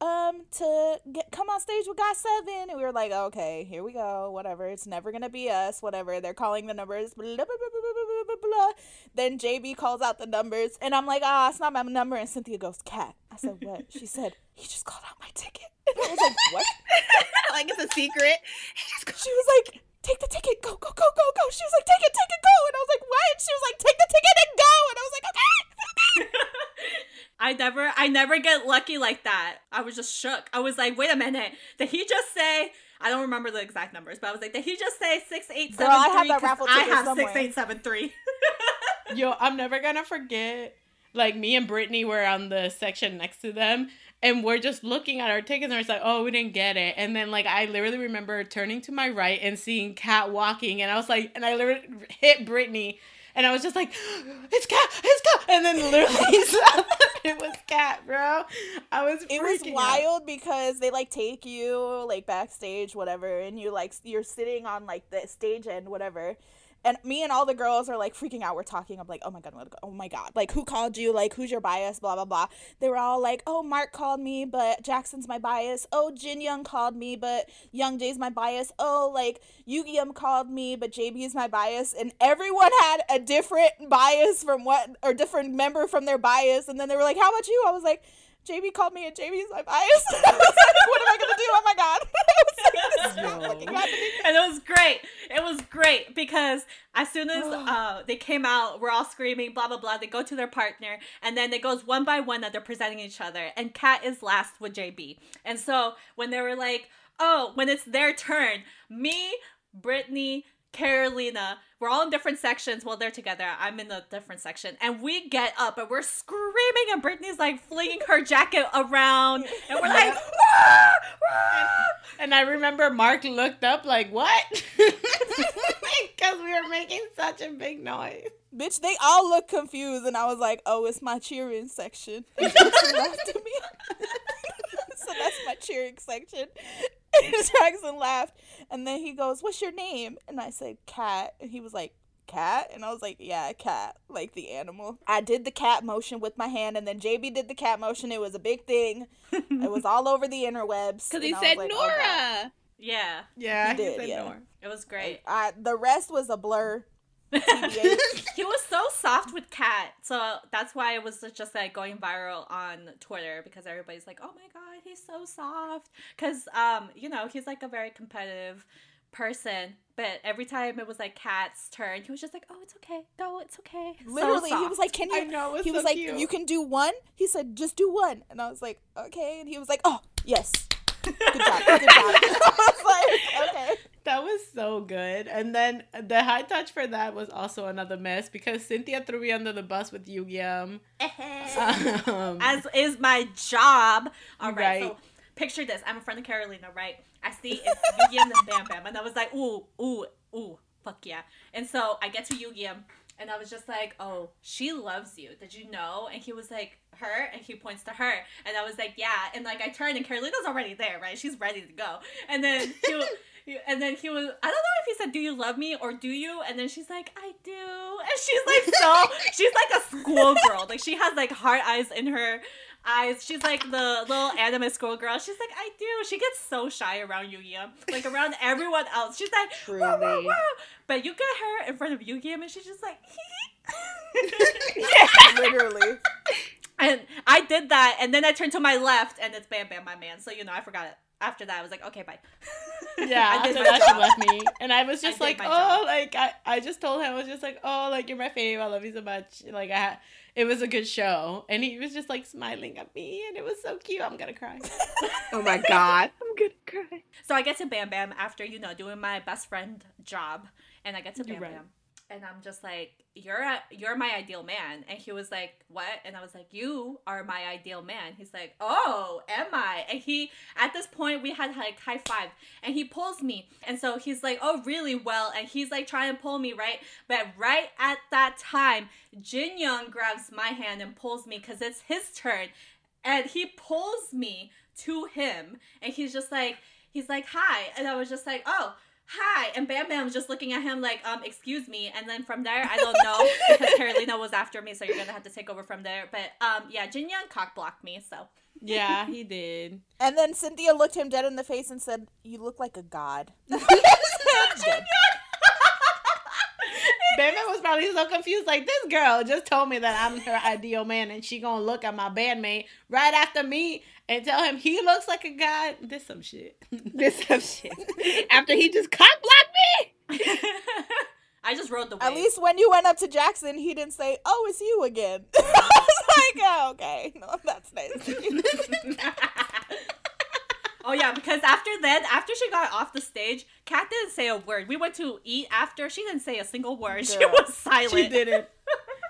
um to get come on stage with GOT7, and we were like, okay, here we go, whatever. It's never gonna be us, whatever. They're calling the numbers, blah, blah, blah, blah, blah, blah, blah. Then JB calls out the numbers, and I'm like, ah, it's not my number. And Cynthia goes, Kat. I said, what? She said, he just called out my ticket. And I was like, what? like it's a secret. She was like, take the ticket, go, go, go, go, go. She was like, take it, take it, go. And I was like, what? She was like, take the ticket and go. And I was like, okay. I never I never get lucky like that. I was just shook. I was like, wait a minute. Did he just say I don't remember the exact numbers, but I was like, did he just say six eight seven Girl, I have three? that 'Cause raffle I ticket have somewhere. six eight seven three. Yo, I'm never gonna forget. Like me and Brittany were on the section next to them, and we're just looking at our tickets, and it's like, oh, we didn't get it. And then like I literally remember turning to my right and seeing Kat walking, and I was like, and I literally hit Brittany, and I was just like, it's Kat, it's Kat, and then literally it was Kat, bro. I was it was freaking out. wild because they like take you like backstage whatever and you like you're sitting on like the stage end whatever and me and all the girls are like freaking out. We're talking i'm like oh, oh my god oh my god like who called you? Like who's your bias? Blah blah blah. They were all like oh mark called me but jackson's my bias. Oh jin young called me but Youngjae's my bias. Oh like Yugyeom called me but jb is my bias. And everyone had a different bias from what or different member from their bias. And then they were like how about you? I was like JB called me and is my bias. I was like, what am I gonna do? Oh my god. Like, this is not Yo. fucking happening. and it was great. It was great because as soon as uh, they came out, we're all screaming, blah blah blah. They go to their partner, and then it goes one by one that they're presenting each other. And Kat is last with JB. And so when they were like, "Oh, when it's their turn," me, Brittany, Carolina, we're all in different sections. Well, they're together. I'm in a different section, and we get up and we're screaming, and Brittany's like flinging her jacket around, and we're like, "Ah, ah." And I remember Mark looked up like, what? Because we were making such a big noise. Bitch, they all look confused and I was like, oh, it's my cheering section. And Jackson laughed at me. so that's my cheering section. And Jackson laughed. And then he goes, What's your name? And I said, Cat. And he was like, Cat? And I was like, Yeah, cat. Like the animal. I did the cat motion with my hand, and then JB did the cat motion. It was a big thing. it was all over the interwebs. Because he I said like, oh, Nora. yeah, Yeah, He did, said yeah. no. it was great. I, the rest was a blur. He was so soft with Kat, so that's why it was just like going viral on Twitter because everybody's like, "Oh my god, he's so soft." Because um, you know, he's like a very competitive person, but every time it was like Kat's turn, he was just like, "Oh, it's okay, go, it's okay." So Literally, he was like, "Can you?" I know, he was so like, cute. "You can do one." He said, "Just do one," and I was like, "Okay." And he was like, "Oh, yes, good job, good job." I was like, "Okay." That was so good. And then the high touch for that was also another mess because Cynthia threw me under the bus with Yu-Gi-Oh! Um, as is my job. All right, Right. so picture this: I'm a friend of Carolina, right? I see it's Yu-Gi and Bam Bam, and I was like, ooh, ooh, ooh, fuck yeah! And so I get to Yu-Gi and I was just like, oh, she loves you. Did you know? And he was like, her, and he points to her, and I was like, yeah. And like I turned, and Carolina's already there, right? She's ready to go. And then he. And then he was, I don't know if he said, Do you love me or do you? And then she's like, I do. And she's like, so, she's like a schoolgirl. Like, she has like heart eyes in her eyes. She's like the little anime schoolgirl. She's like, I do. She gets so shy around Yu-Gi-Oh! Like, around everyone else. She's like, "Woo, woo, Truly. woo." But you get her in front of Yu-Gi-Oh! and she's just like, yeah. Literally. And I did that, and then I turned to my left, and it's Bam Bam, my man. So, you know, I forgot it. After that, I was like, okay, bye. yeah, I did after my that she left me. And I was just did like, oh, job. like I, I just told him, I was just like, oh, like you're my fave. I love you so much. Like I had, it was a good show. And he was just like smiling at me and it was so cute. I'm gonna cry. Oh my god. I'm gonna cry. So I get to Bam Bam after, you know, doing my best friend job. And I get to Bam right. Bam. And I'm just like, "You're a, you're my ideal man," and he was like, "What?" And I was like, "You are my ideal man." He's like, "Oh, am I?" And he, at this point, we had like high five, and he pulls me, and so he's like, "Oh, really well," and he's like trying to pull me right, but right at that time, Jin Young grabs my hand and pulls me because it's his turn, and he pulls me to him, and he's just like, he's like, "Hi," and I was just like, "Oh." Hi and bam bam was just looking at him like um excuse me and then from there i don't know because carolina was after me so you're gonna have to take over from there but um yeah jin young cock blocked me so Yeah, he did. And then Cynthia looked him dead in the face and said, "You look like a god." Dead. Batman was probably so confused. Like this girl just told me that I'm her ideal man, and she gonna look at my bandmate right after me and tell him he looks like a god. This some shit. This some shit. After he just cock blocked me. i just wrote the wave At least when you went up to Jackson, he didn't say, "Oh, it's you again." I was like, "Oh, okay, no, that's nice." oh yeah because after then after she got off the stage kat didn't say a word we went to eat after she didn't say a single word she was silent she didn't.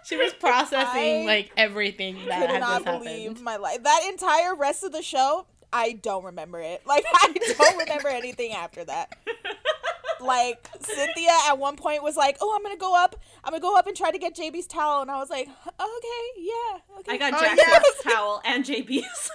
She was processing I like everything that could had not just believe happened. my life. That entire rest of the show, I don't remember it. Like I don't remember anything after that. Like Cynthia at one point was like, "Oh, I'm gonna go up. I'm gonna go up and try to get JB's towel," and I was like, "Okay, yeah, okay." i got Oh, jackson's towel and jb's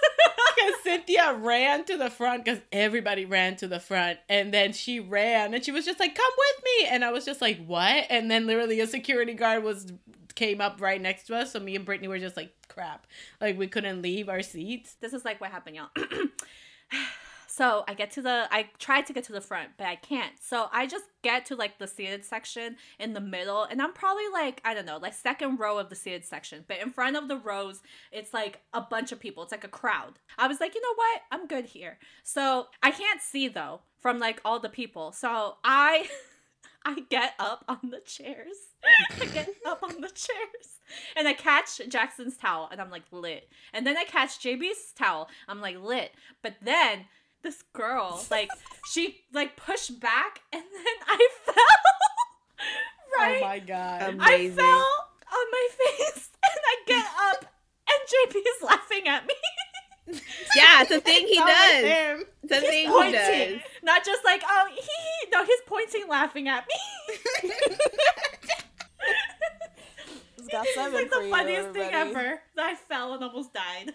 Because Cynthia ran to the front because everybody ran to the front. And then she ran and she was just like, come with me. And I was just like, what? And then literally a security guard was came up right next to us. So me and Brittany were just like, crap. Like we couldn't leave our seats. this is like what happened, y'all. so I get to the, I tried to get to the front, but I can't. So I just get to like the seated section in the middle, and I'm probably like, I don't know, like second row of the seated section. But in front of the rows, it's like a bunch of people. It's like a crowd. I was like, you know what? I'm good here. So I can't see though from like all the people. So I. I get up on the chairs. I get up on the chairs. And I catch Jackson's towel and I'm like lit. And then I catch JB's towel. I'm like lit. But then this girl, like, she like pushed back and then I fell. right? Oh my God. Um, I fell on my face and I get up and JB is laughing at me. Yeah, it's a thing he does. him. It's a He's thing he does. Not just like, oh, he, hee. No, he's pointing, laughing at me. It's got it's seven like for the you, funniest thing everybody. ever. I fell and almost died.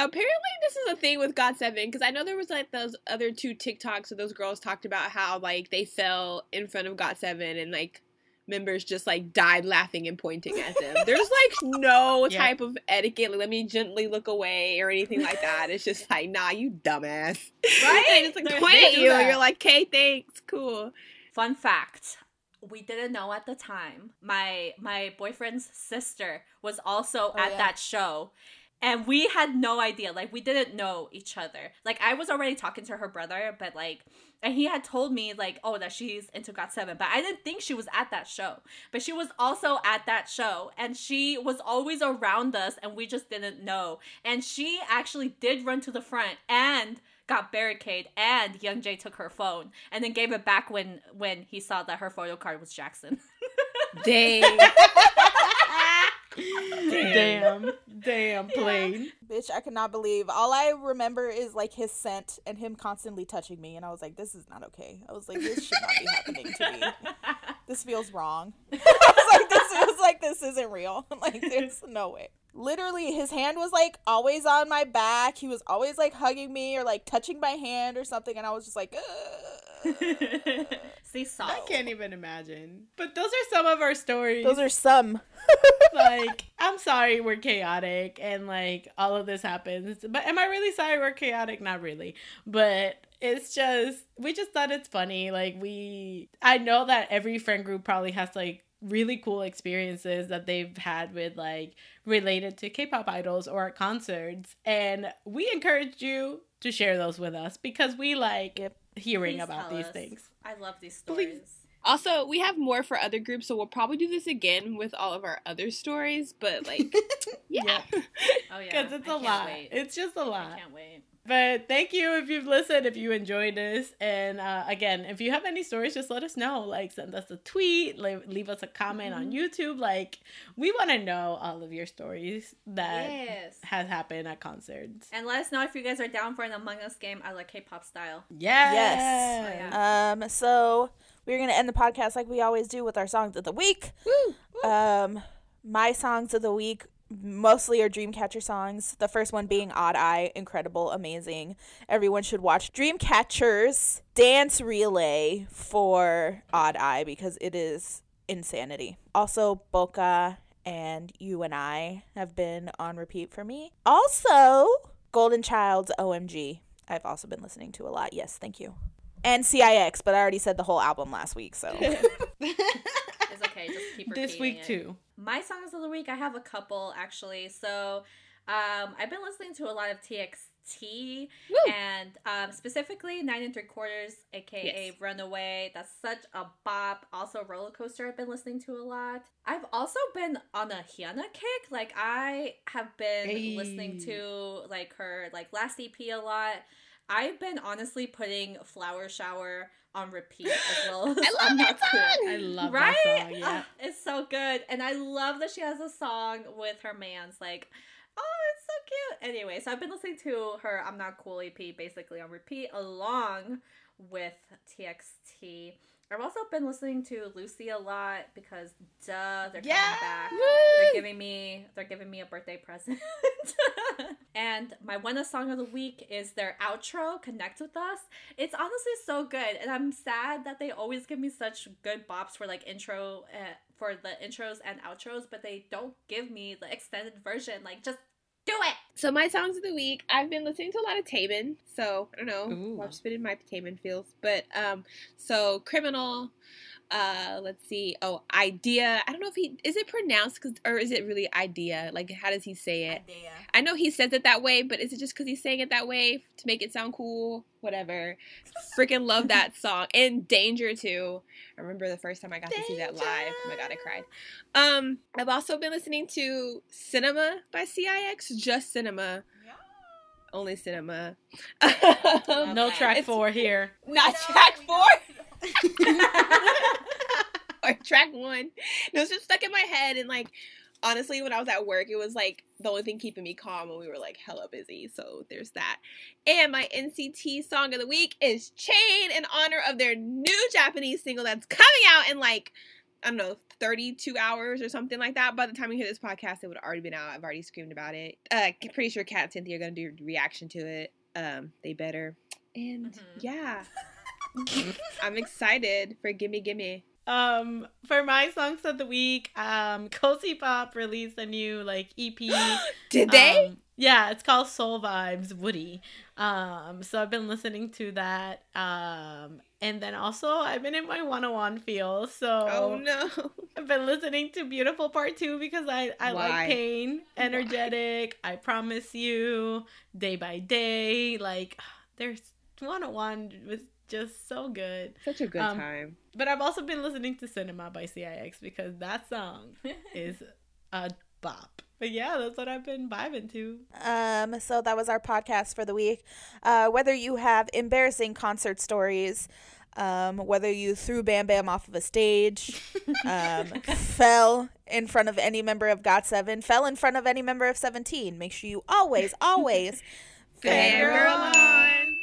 Apparently, this is a thing with GOT7 because I know there was like those other two TikToks where those girls talked about how like they fell in front of GOT7 and like members just like died laughing and pointing at them. There's like no Yeah. type of etiquette. Like, let me gently look away or anything like that. It's just like, nah, you dumbass. Right? And it's like point at you. You're like, okay, thanks, cool. Fun fact. We didn't know at the time. My my boyfriend's sister was also oh, at yeah. that show. And we had no idea. Like we didn't know each other. Like I was already talking to her brother, but like and he had told me like, oh, that she's into GOT7, but I didn't think she was at that show. But she was also at that show, and she was always around us, and we just didn't know. And she actually did run to the front and got barricade, and Youngjae took her phone, and then gave it back when when he saw that her photo card was Jackson. Dang. Damn. Damn plane. Bitch, I cannot believe. All I remember is like his scent and him constantly touching me, and I was like, "This is not okay." I was like, "This should not be happening to me. This feels wrong." I was like, "This feels like this isn't real. like, there's no way." Literally, his hand was like always on my back. He was always like hugging me or like touching my hand or something, and I was just like, Ugh. See, soft. I can't even imagine. But those are some of our stories. "Those are some." like, I'm sorry we're chaotic and like all of this happens. But am I really sorry we're chaotic? Not really. But it's just we just thought it's funny. Like we I know that every friend group probably has like really cool experiences that they've had with like related to K-pop idols or at concerts and we encourage you to share those with us because we like Yep. Hearing Please about these us. things. I love these stories. Please. Also, we have more for other groups, so we'll probably do this again with all of our other stories. But like, yeah, Oh yeah. Because it's I a lot. Wait. It's just a lot. can't wait. But thank you if you've listened, if you enjoyed this. And uh, again, if you have any stories, just let us know. Like, send us a tweet, leave, leave us a comment on YouTube. Like, we want to know all of your stories that Yes. has happened at concerts. And let us know if you guys are down for an Among Us game. I like K-pop style. Yes. Yes. Oh, Um, so we're gonna end the podcast like we always do with our songs of the week. Um, my songs of the week mostly are Dreamcatcher songs. The first one being Odd Eye, incredible, amazing. Everyone should watch Dreamcatcher's dance relay for Odd Eye because it is insanity. Also, Boca and You and I have been on repeat for me. Also, Golden Child's OMG. I've also been listening to a lot. Yes, thank you. And CIX, but I already said the whole album last week, so. It's okay. Just keep This week, it. too. My songs of the week, I have a couple actually. So, um, I've been listening to a lot of TXT Woo! and um, specifically Nine and Three Quarters, aka Yes. Runaway. That's such a bop. Also, Roller Coaster. I've been listening to a lot. I've also been on a Hyuna kick. Like I have been Hey. listening to like her like last EP a lot. I've been honestly putting Flower Shower on repeat as well. as I love I'm that Not Cool. song! I love right? that song. Yeah. Ah, it's so good. And I love that she has a song with her man's like, oh, it's so cute. Anyway, so I've been listening to her I'm Not Cool EP basically on repeat along with TXT. I've also been listening to Lucy a lot because duh, they're Yeah. coming back. Woo! They're giving me they're giving me a birthday present. and my one song of the week is their outro, Connect with Us. It's honestly so good, and I'm sad that they always give me such good bops for like intro uh, for the intros and outros, but they don't give me the extended version. Like just do it. So my songs of the week, I've been listening to a lot of Taemin. So I don't know, Ooh. I'm spinning my Taemin feels. But um, so criminal. Uh, let's see. Oh, idea. I don't know if he is it pronounced 'cause- or is it really idea? Like, how does he say it? idea. I know he says it that way, but is it just because he's saying it that way to make it sound cool? Whatever. Freaking love that song and Danger too. I remember the first time I got to see that live. Oh my god, I cried. Um, I've also been listening to Cinema by CIX, just Cinema, only Cinema. No track It's- four here. Not track four. or track one. No, it's just stuck in my head and like honestly when I was at work it was like the only thing keeping me calm when we were like hella busy. So there's that. And my NCT song of the week is Chain in honor of their new Japanese single that's coming out in like I don't know, 32 hours or something like that. By the time you hear this podcast, it would have already been out. I've already screamed about it. Uh, pretty sure Kat and Cynthia are going to do a reaction to it. Um, they better. And Mhm. yeah, I'm excited for Gimme Gimme. Um, for my songs of the week, um, KozyPop released a new like EP. Did they? Um, yeah, it's called Soul Vibes Woody. Um, so I've been listening to that. Um, and then also I've been in my 101 feel. So oh no. I've been listening to Beautiful Part 2 because I, I Why? like pain, energetic, I promise you, day by day. Like there's 101 was just so good. Such a good Um, time. But I've also been listening to Cinema by CIX because that song is a bop. But yeah, that's what I've been vibing to. Um, so that was our podcast for the week. Uh, whether you have embarrassing concert stories, um, whether you threw Bam Bam off of a stage, um, fell in front of any member of GOT7, fell in front of any member of Seventeen. Make sure you always, always Fangirl on.